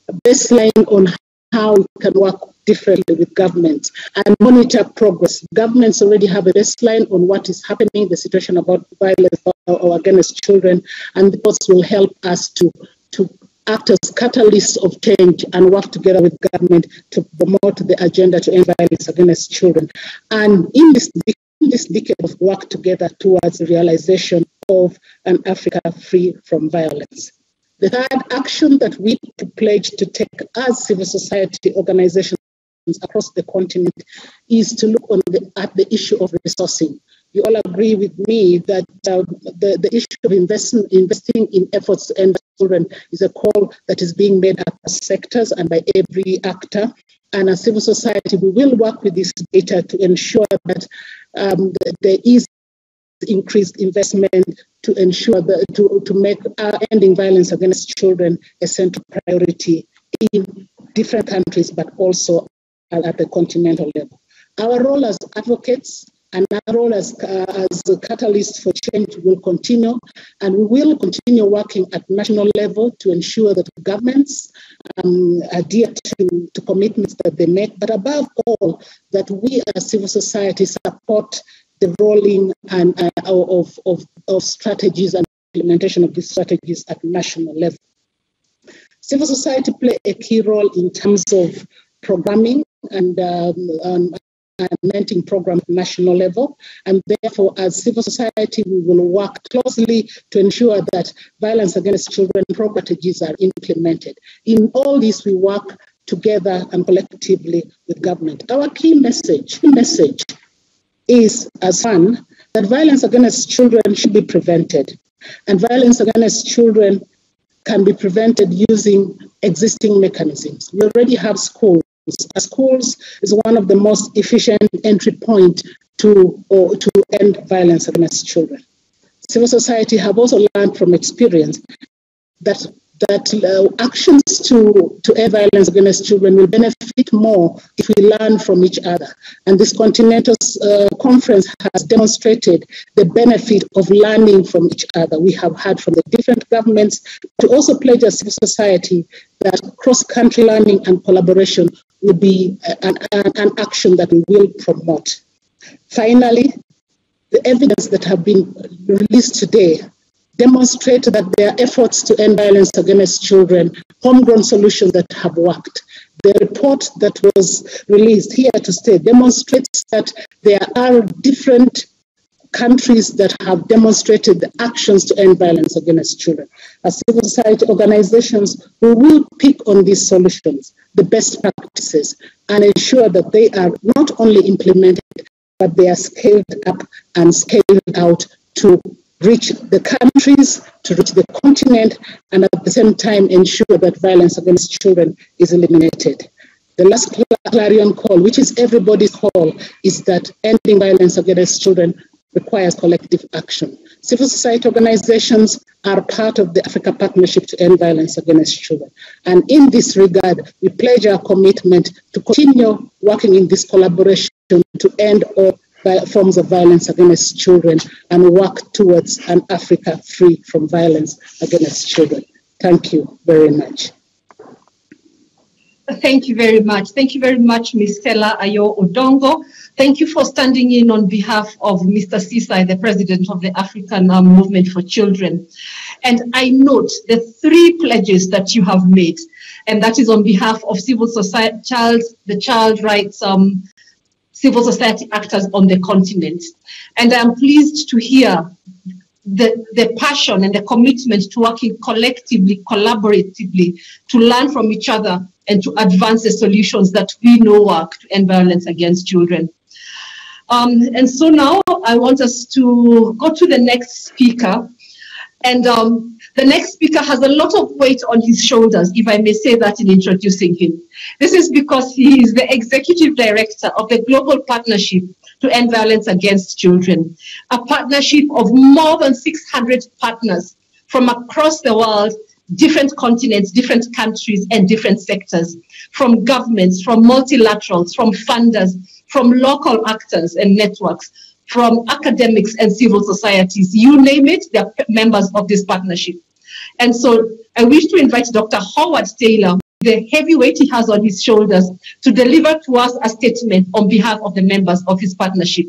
a baseline on how we can work differently with governments and monitor progress. Governments already have a baseline on what is happening, the situation about violence or against children, and reports will help us to, to act as catalysts of change and work together with government to promote the agenda to end violence against children. And in this, in this decade of work together towards the realization of an Africa free from violence. The third action that we pledge to take as civil society organizations across the continent is to look the, at the issue of resourcing you all agree with me that uh, the, the issue of investment, investing in efforts to end children is a call that is being made across sectors and by every actor. And as civil society, we will work with this data to ensure that um, there is increased investment to ensure that to, to make uh, ending violence against children a central priority in different countries, but also at the continental level. Our role as advocates and our role as, uh, as a catalyst for change will continue, and we will continue working at national level to ensure that governments um, adhere to, to commitments that they make, but above all, that we as civil society support the rolling and uh, of, of, of strategies and implementation of these strategies at national level. Civil society play a key role in terms of programming and um, um, implementing program at national level. And therefore, as civil society, we will work closely to ensure that violence against children strategies are implemented. In all this, we work together and collectively with government. Our key message, key message is as one that violence against children should be prevented. And violence against children can be prevented using existing mechanisms. We already have schools Schools is one of the most efficient entry point to, or, to end violence against children. Civil society have also learned from experience that that uh, actions to, to end violence against children will benefit more if we learn from each other. And this Continental uh, Conference has demonstrated the benefit of learning from each other. We have heard from the different governments to also pledge as civil society that cross-country learning and collaboration will be an, an, action that we will promote. Finally, the evidence that have been released today demonstrate that there are efforts to end violence against children, homegrown solutions that have worked. The report that was released here to stay demonstrates that there are different countries that have demonstrated the actions to end violence against children. As civil society organizations, we will pick on these solutions, the best practices, and ensure that they are not only implemented, but they are scaled up and scaled out to reach the countries, to reach the continent, and at the same time ensure that violence against children is eliminated. The last clarion call, which is everybody's call, is that ending violence against children requires collective action. Civil society organizations are part of the Africa Partnership to End Violence Against Children. And in this regard, we pledge our commitment to continue working in this collaboration to end all forms of violence against children and work towards an Africa free from violence against children. Thank you very much. Thank you very much. Thank you very much, Ms. Stella Ayo Odongo. Thank you for standing in on behalf of Mr. Sisai, the president of the African um, Movement for Children. And I note the three pledges that you have made, and that is on behalf of civil society, child, the child rights um, civil society actors on the continent. And I'm pleased to hear the, the passion and the commitment to working collectively, collaboratively, to learn from each other and to advance the solutions that we know work to end violence against children. Um, and so now I want us to go to the next speaker. And um, the next speaker has a lot of weight on his shoulders, if I may say that in introducing him. This is because he is the executive director of the Global Partnership to End Violence Against Children, a partnership of more than 600 partners from across the world, different continents, different countries, and different sectors, from governments, from multilaterals, from funders, from local actors and networks, from academics and civil societies. You name it, they're members of this partnership. And so I wish to invite Dr. Howard Taylor, the heavy weight he has on his shoulders, to deliver to us a statement on behalf of the members of his partnership.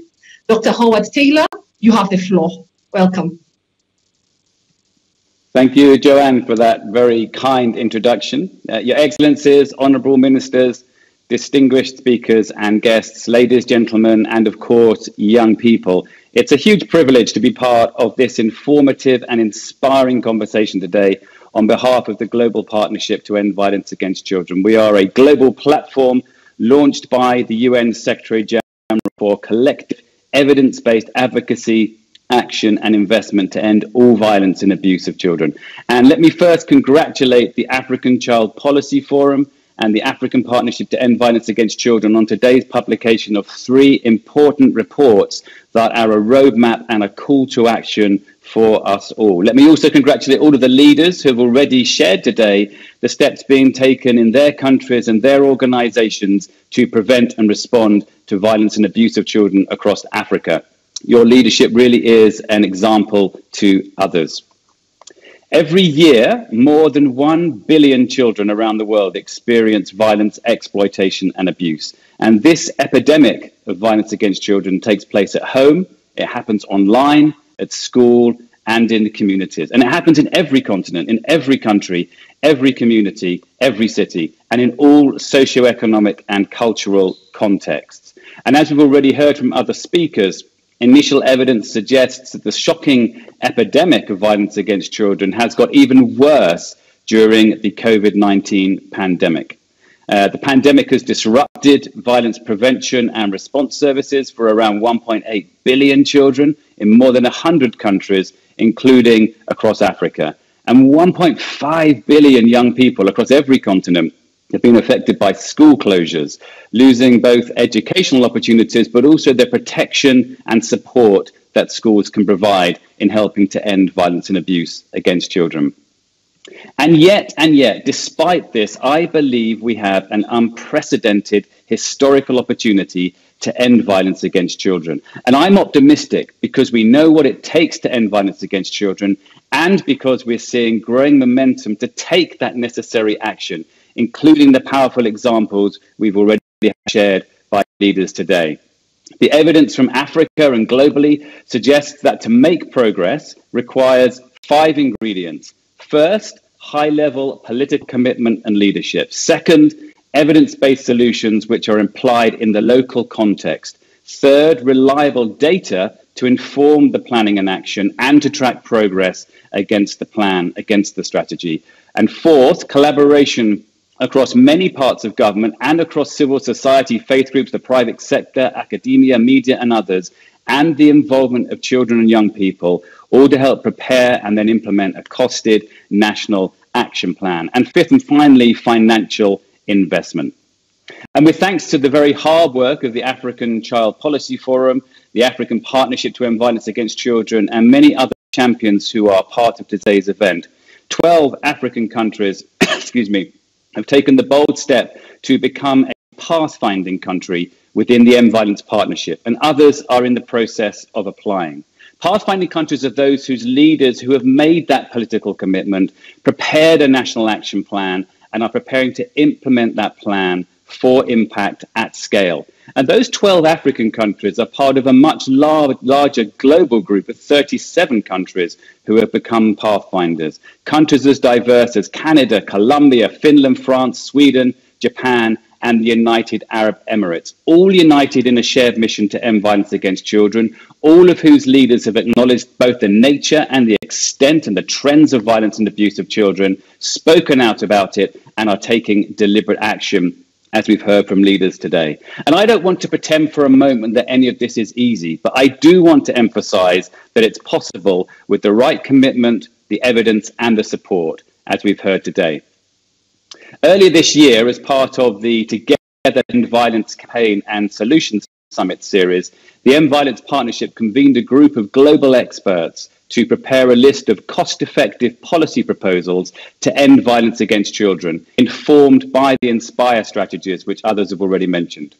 Dr. Howard Taylor, you have the floor. Welcome. Thank you, Joanne, for that very kind introduction. Uh, Your Excellencies, Honourable Ministers, distinguished speakers and guests, ladies, gentlemen, and of course, young people. It's a huge privilege to be part of this informative and inspiring conversation today on behalf of the Global Partnership to End Violence Against Children. We are a global platform launched by the UN Secretary General for collective evidence based advocacy, action, and investment to end all violence and abuse of children. And let me first congratulate the African Child Policy Forum and the African Partnership to End Violence Against Children on today's publication of three important reports that are a roadmap and a call to action for us all. Let me also congratulate all of the leaders who have already shared today the steps being taken in their countries and their organizations to prevent and respond to violence and abuse of children across Africa. Your leadership really is an example to others. Every year, more than 1 billion children around the world experience violence, exploitation, and abuse. And this epidemic of violence against children takes place at home, it happens online, at school, and in the communities. And it happens in every continent, in every country, every community, every city, and in all socioeconomic and cultural contexts. And as we've already heard from other speakers, Initial evidence suggests that the shocking epidemic of violence against children has got even worse during the COVID 19 pandemic. Uh, the pandemic has disrupted violence prevention and response services for around 1.8 billion children in more than 100 countries, including across Africa, and 1.5 billion young people across every continent have been affected by school closures, losing both educational opportunities, but also the protection and support that schools can provide in helping to end violence and abuse against children. And yet, and yet, despite this, I believe we have an unprecedented historical opportunity to end violence against children. And I'm optimistic because we know what it takes to end violence against children and because we're seeing growing momentum to take that necessary action, including the powerful examples we've already shared by leaders today. The evidence from Africa and globally suggests that to make progress requires five ingredients. First, high level political commitment and leadership. Second, evidence based solutions which are implied in the local context. Third, reliable data to inform the planning and action and to track progress against the plan, against the strategy. And fourth, collaboration across many parts of government and across civil society, faith groups, the private sector, academia, media, and others, and the involvement of children and young people, all to help prepare and then implement a costed national action plan. And fifth and finally, financial investment. And with thanks to the very hard work of the African Child Policy Forum, the African Partnership to End Violence Against Children, and many other champions who are part of today's event, 12 African countries, excuse me, have taken the bold step to become a pathfinding country within the End Violence Partnership, and others are in the process of applying. Pathfinding countries are those whose leaders who have made that political commitment, prepared a national action plan, and are preparing to implement that plan for impact at scale. And those 12 African countries are part of a much lar- larger global group of 37 countries who have become pathfinders. Countries as diverse as Canada, Colombia, Finland, France, Sweden, Japan, and the United Arab Emirates, all united in a shared mission to end violence against children, all of whose leaders have acknowledged both the nature and the extent and the trends of violence and abuse of children, spoken out about it, and are taking deliberate action as we've heard from leaders today. And I don't want to pretend for a moment that any of this is easy, but I do want to emphasize that it's possible with the right commitment, the evidence, and the support, as we've heard today. Earlier this year, as part of the Together End Violence Campaign and Solutions Summit series, the End Violence Partnership convened a group of global experts to prepare a list of cost effective policy proposals to end violence against children, informed by the Inspire strategies, which others have already mentioned.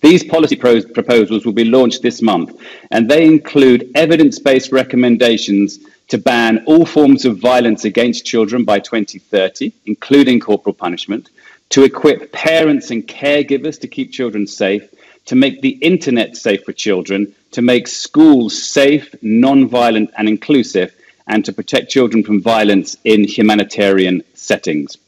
These policy pro- proposals will be launched this month, and they include evidence based recommendations to ban all forms of violence against children by 2030, including corporal punishment, to equip parents and caregivers to keep children safe, to make the internet safe for children, to make schools safe, non-violent and inclusive, and to protect children from violence in humanitarian settings.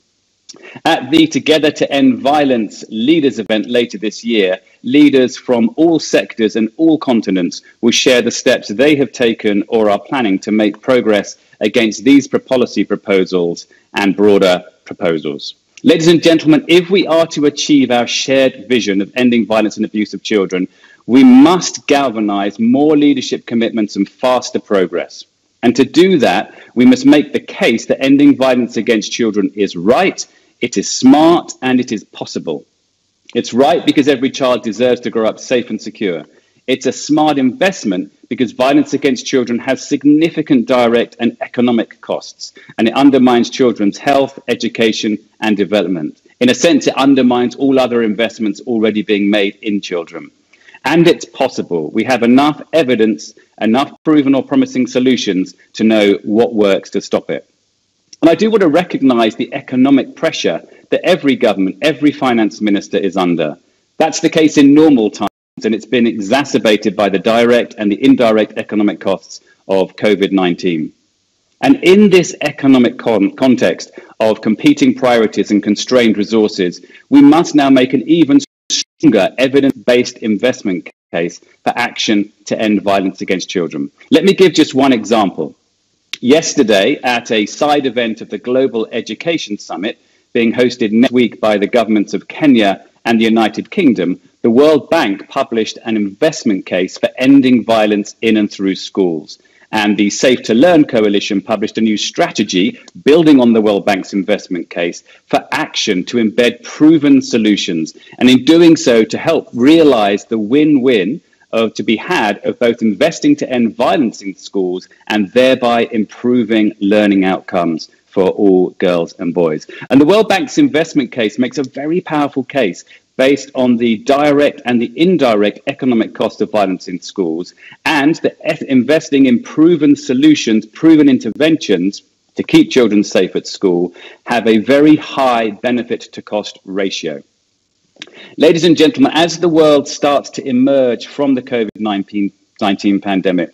At the Together to End Violence Leaders event later this year, leaders from all sectors and all continents will share the steps they have taken or are planning to make progress against these policy proposals and broader proposals. Ladies and gentlemen, if we are to achieve our shared vision of ending violence and abuse of children, we must galvanize more leadership commitments and faster progress. And to do that, we must make the case that ending violence against children is right, it is smart, and it is possible. It's right because every child deserves to grow up safe and secure. It's a smart investment because violence against children has significant direct and economic costs, and it undermines children's health, education, and development. In a sense, it undermines all other investments already being made in children. And it's possible. We have enough evidence, enough proven or promising solutions to know what works to stop it. And I do want to recognize the economic pressure that every government, every finance minister is under. That's the case in normal times and it's been exacerbated by the direct and the indirect economic costs of COVID 19. And in this economic con- context of competing priorities and constrained resources, we must now make an even stronger evidence based investment case for action to end violence against children. Let me give just one example. Yesterday, at a side event of the Global Education Summit being hosted next week by the governments of Kenya and the United Kingdom, the World Bank published an investment case for ending violence in and through schools. And the Safe to Learn Coalition published a new strategy building on the World Bank's investment case for action to embed proven solutions. And in doing so, to help realize the win win to be had of both investing to end violence in schools and thereby improving learning outcomes for all girls and boys. And the World Bank's investment case makes a very powerful case based on the direct and the indirect economic cost of violence in schools and the investing in proven solutions, proven interventions to keep children safe at school have a very high benefit to cost ratio. Ladies and gentlemen, as the world starts to emerge from the COVID 19 pandemic,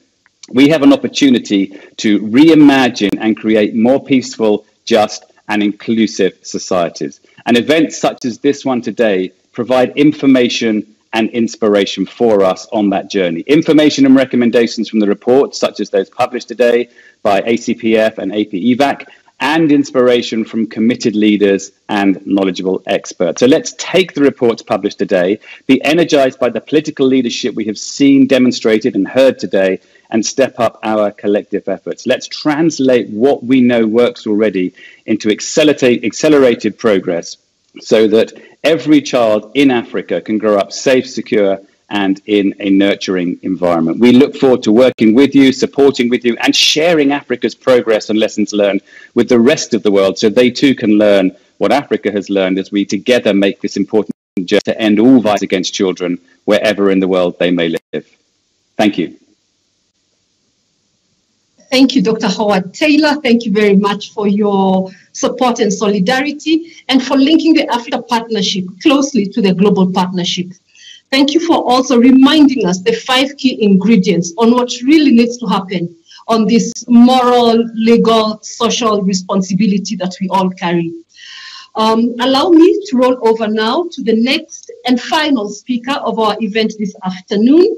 we have an opportunity to reimagine and create more peaceful, just, and inclusive societies. And events such as this one today provide information and inspiration for us on that journey. Information and recommendations from the report, such as those published today by ACPF and APEVAC, and inspiration from committed leaders and knowledgeable experts. So let's take the reports published today, be energized by the political leadership we have seen demonstrated and heard today, and step up our collective efforts. Let's translate what we know works already into accelerate, accelerated progress so that every child in Africa can grow up safe, secure, and in a nurturing environment. We look forward to working with you, supporting with you, and sharing Africa's progress and lessons learned with the rest of the world so they too can learn what Africa has learned as we together make this important journey to end all violence against children wherever in the world they may live. Thank you. Thank you, Dr. Howard Taylor. Thank you very much for your support and solidarity and for linking the Africa Partnership closely to the Global Partnership. Thank you for also reminding us the five key ingredients on what really needs to happen on this moral, legal, social responsibility that we all carry. Um, allow me to roll over now to the next and final speaker of our event this afternoon.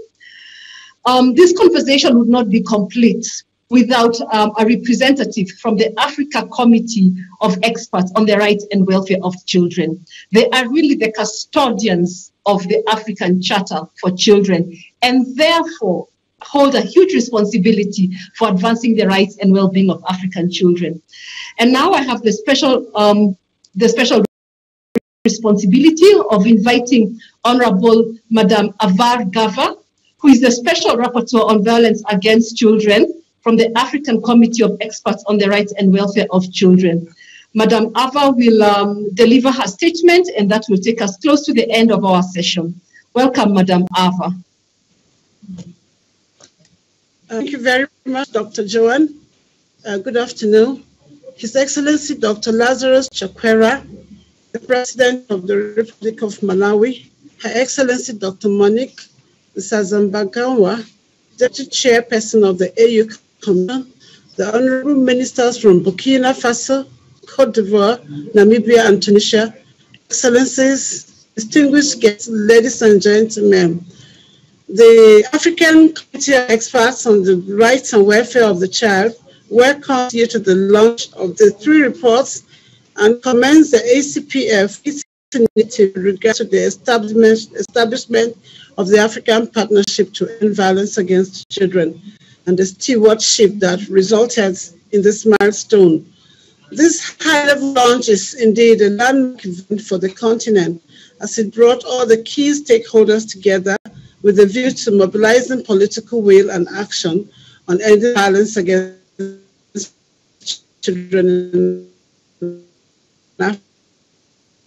Um, this conversation would not be complete without um, a representative from the Africa Committee of Experts on the Rights and Welfare of Children. They are really the custodians of the African Charter for Children and therefore hold a huge responsibility for advancing the rights and well-being of African children. And now I have the special, um, the special responsibility of inviting Honorable Madame Aver Gavar, who is the Special Rapporteur on Violence Against Children from the African Committee of Experts on the Rights and Welfare of Children. Madam Aver will um, deliver her statement and that will take us close to the end of our session. Welcome, Madam Aver. Thank you very much, Dr. Joan. Uh, good afternoon. His Excellency Dr. Lazarus Chakwera, the President of the Republic of Malawi, Her Excellency Dr. Monique Nsanzabaganwa, Deputy Chairperson of the AU the honorable ministers from Burkina Faso, Cote d'Ivoire, Namibia, and Tunisia, excellencies, distinguished guests, ladies and gentlemen, the African Committee of Experts on the Rights and Welfare of the Child welcomes you to the launch of the three reports and commends the ACPF initiative regard to the establishment, establishment of the African Partnership to End Violence Against Children and the stewardship that resulted in this milestone. This high-level launch is indeed a landmark event for the continent as it brought all the key stakeholders together with a view to mobilizing political will and action on ending violence against children in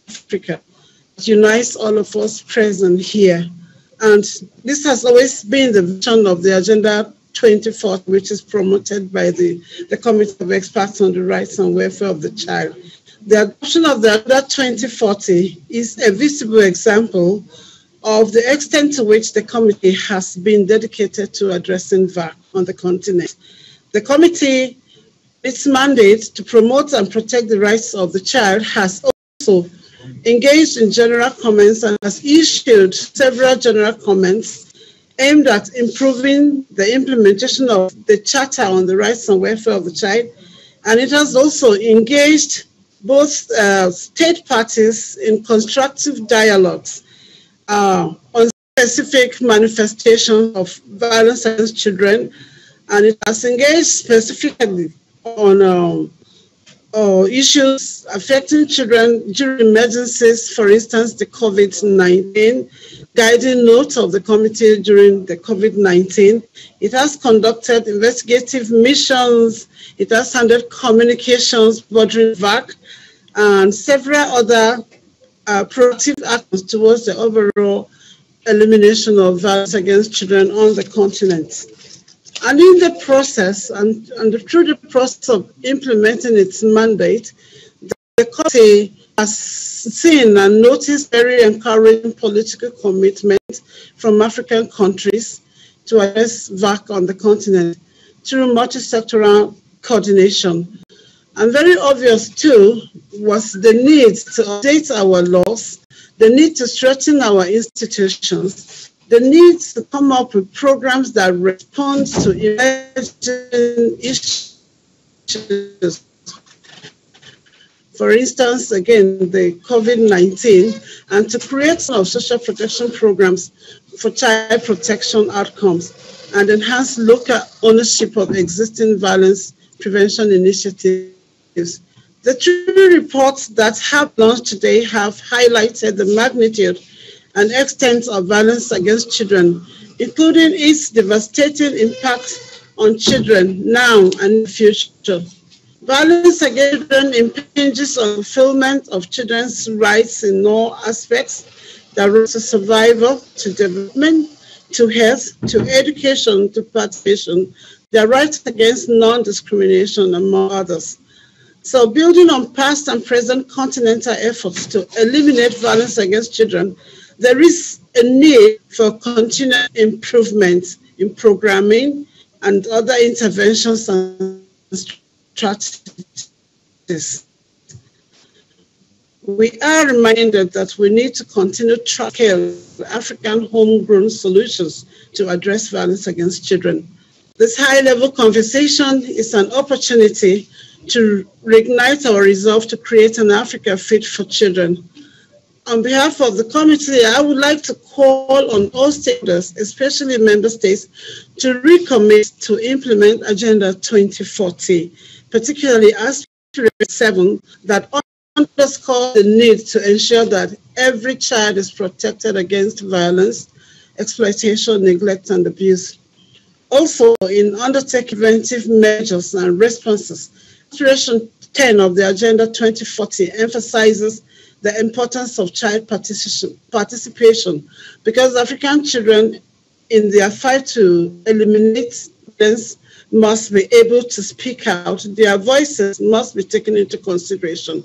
Africa. It unites all of us present here. And this has always been the vision of the Agenda 24th, which is promoted by the, the Committee of Experts on the Rights and Welfare of the Child. The adoption of the Agenda 2040 is a visible example of the extent to which the committee has been dedicated to addressing VAC on the continent. The committee, its mandate to promote and protect the rights of the child has also engaged in general comments and has issued several general comments aimed at improving the implementation of the Charter on the Rights and Welfare of the Child, and it has also engaged both uh, state parties in constructive dialogues uh, on specific manifestations of violence against children, and it has engaged specifically on um, or issues affecting children during emergencies, for instance, the COVID-19, guiding notes of the committee during the COVID-19. It has conducted investigative missions. It has handled communications bordering VAC and several other uh, proactive actions towards the overall elimination of violence against children on the continent. And in the process, and, and through the process of implementing its mandate, the committee has seen and noticed very encouraging political commitment from African countries to address VAC on the continent through multi-sectoral coordination. And very obvious too was the need to update our laws, the need to strengthen our institutions, the need to come up with programs that respond to emerging issues. For instance, again, the COVID-19, and to create some social protection programs for child protection outcomes and enhance local ownership of existing violence prevention initiatives. The three reports that have launched today have highlighted the magnitude and extent of violence against children, including its devastating impact on children now and future. Violence against children impinges on fulfillment of children's rights in all aspects, the right to survival, to development, to health, to education, to participation, their rights against non-discrimination, among others. So building on past and present continental efforts to eliminate violence against children there is a need for continued improvement in programming and other interventions and strategies. We are reminded that we need to continue tracking African homegrown solutions to address violence against children. This high-level conversation is an opportunity to reignite our resolve to create an Africa fit for children on behalf of the committee, I would like to call on all stakeholders, especially member states, to recommit to implement Agenda 2040, particularly Aspect 7 that underscore the need to ensure that every child is protected against violence, exploitation, neglect, and abuse. Also, in undertaking preventive measures and responses, Aspiration 10 of the Agenda 2040 emphasizes the importance of child participation, participation because African children in their fight to eliminate violence must be able to speak out. Their voices must be taken into consideration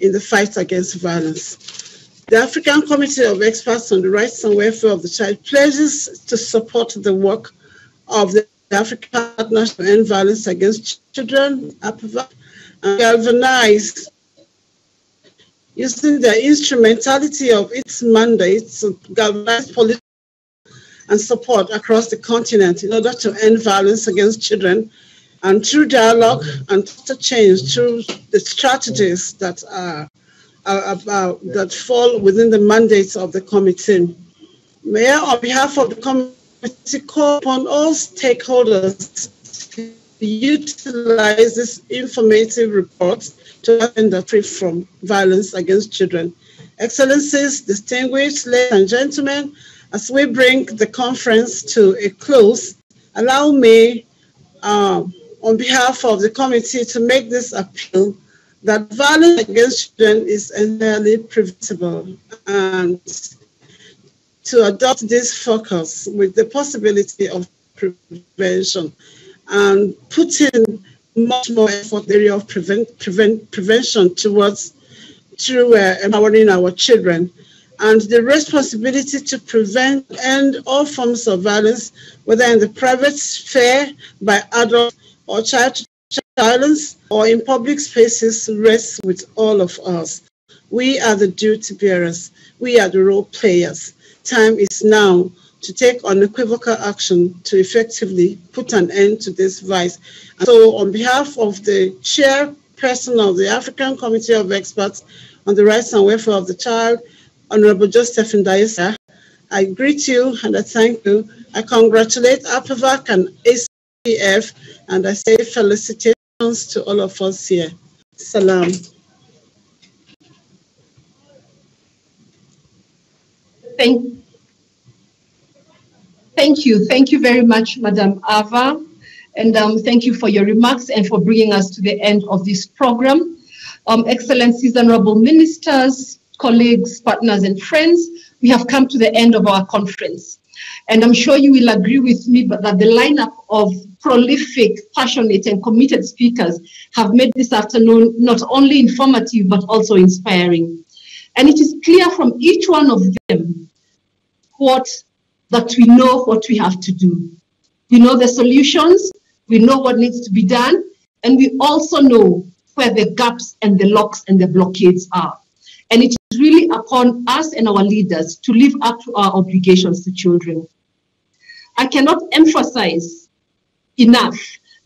in the fight against violence. The African Committee of Experts on the Rights and Welfare of the Child pledges to support the work of the African Partnership to End Violence Against Children, APVA, and galvanize using the instrumentality of its mandate to galvanize political and support across the continent in order to end violence against children and through dialogue and to change through the strategies that are, are, that fall within the mandates of the committee. Mayor, on behalf of the committee, call upon all stakeholders to utilize this informative report to end free from violence against children. Excellencies, distinguished ladies and gentlemen, as we bring the conference to a close, allow me, uh, on behalf of the committee, to make this appeal that violence against children is entirely preventable and to adopt this focus with the possibility of prevention and putting much more effort area of prevent, prevent, prevention towards through uh, empowering our children and the responsibility to prevent and all forms of violence, whether in the private sphere by adults or child violence or in public spaces rests with all of us. We are the duty bearers. We are the role players. Time is now to take unequivocal action to effectively put an end to this vice. And so on behalf of the chairperson of the African Committee of Experts on the Rights and Welfare of the Child, Honorable Joseph Ndayisenga, I greet you and I thank you. I congratulate APEVAC and ACF and I say felicitations to all of us here. Salam. Thank, thank you. Thank you very much, Madam Aver. And um, thank you for your remarks and for bringing us to the end of this program. Um, Excellencies, honorable ministers, colleagues, partners, and friends, we have come to the end of our conference. And I'm sure you will agree with me but that the lineup of prolific, passionate, and committed speakers have made this afternoon not only informative, but also inspiring. And it is clear from each one of them what that we know what we have to do. We know the solutions, we know what needs to be done, and we also know where the gaps and the locks and the blockades are. And it is really upon us and our leaders to live up to our obligations to children. I cannot emphasize enough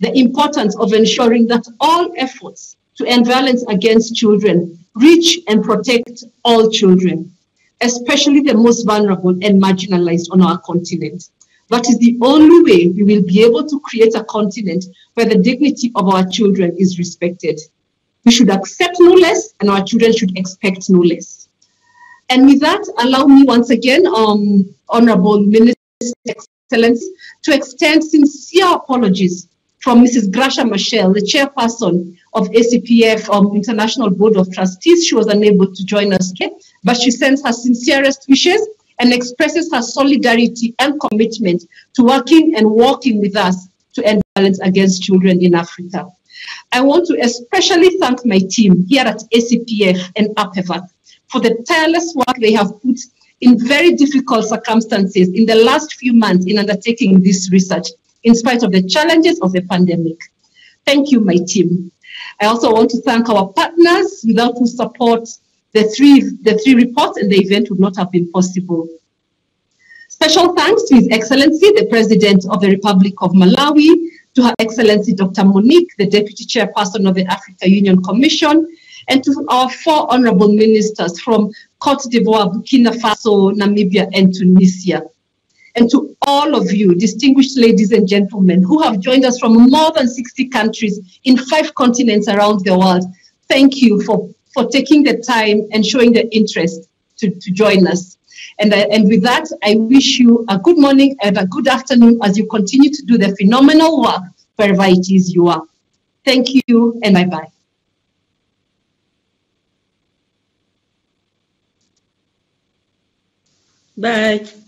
the importance of ensuring that all efforts to end violence against children reach and protect all children, especially the most vulnerable and marginalized on our continent. That is the only way we will be able to create a continent where the dignity of our children is respected. We should accept no less, and our children should expect no less. And with that, allow me once again, um, Honorable Minister Excellence, to extend sincere apologies from Mrs. Graça Machel, the chairperson of ACPF um, International Board of Trustees. She was unable to join us today, but she sends her sincerest wishes and expresses her solidarity and commitment to working and walking with us to end violence against children in Africa. I want to especially thank my team here at ACPF and APEVAC for the tireless work they have put in very difficult circumstances in the last few months in undertaking this research, in spite of the challenges of the pandemic. Thank you, my team. I also want to thank our partners without whose support the three, the three reports and the event would not have been possible. Special thanks to His Excellency, the President of the Republic of Malawi, to Her Excellency Dr. Monique, the Deputy Chairperson of the Africa Union Commission, and to our four honorable ministers from Cote d'Ivoire, Burkina Faso, Namibia, and Tunisia. And to all of you, distinguished ladies and gentlemen, who have joined us from more than 60 countries in five continents around the world, thank you for, for taking the time and showing the interest to, to join us. And, uh, and with that, I wish you a good morning and a good afternoon as you continue to do the phenomenal work wherever it is you are. Thank you and bye-bye. Bye.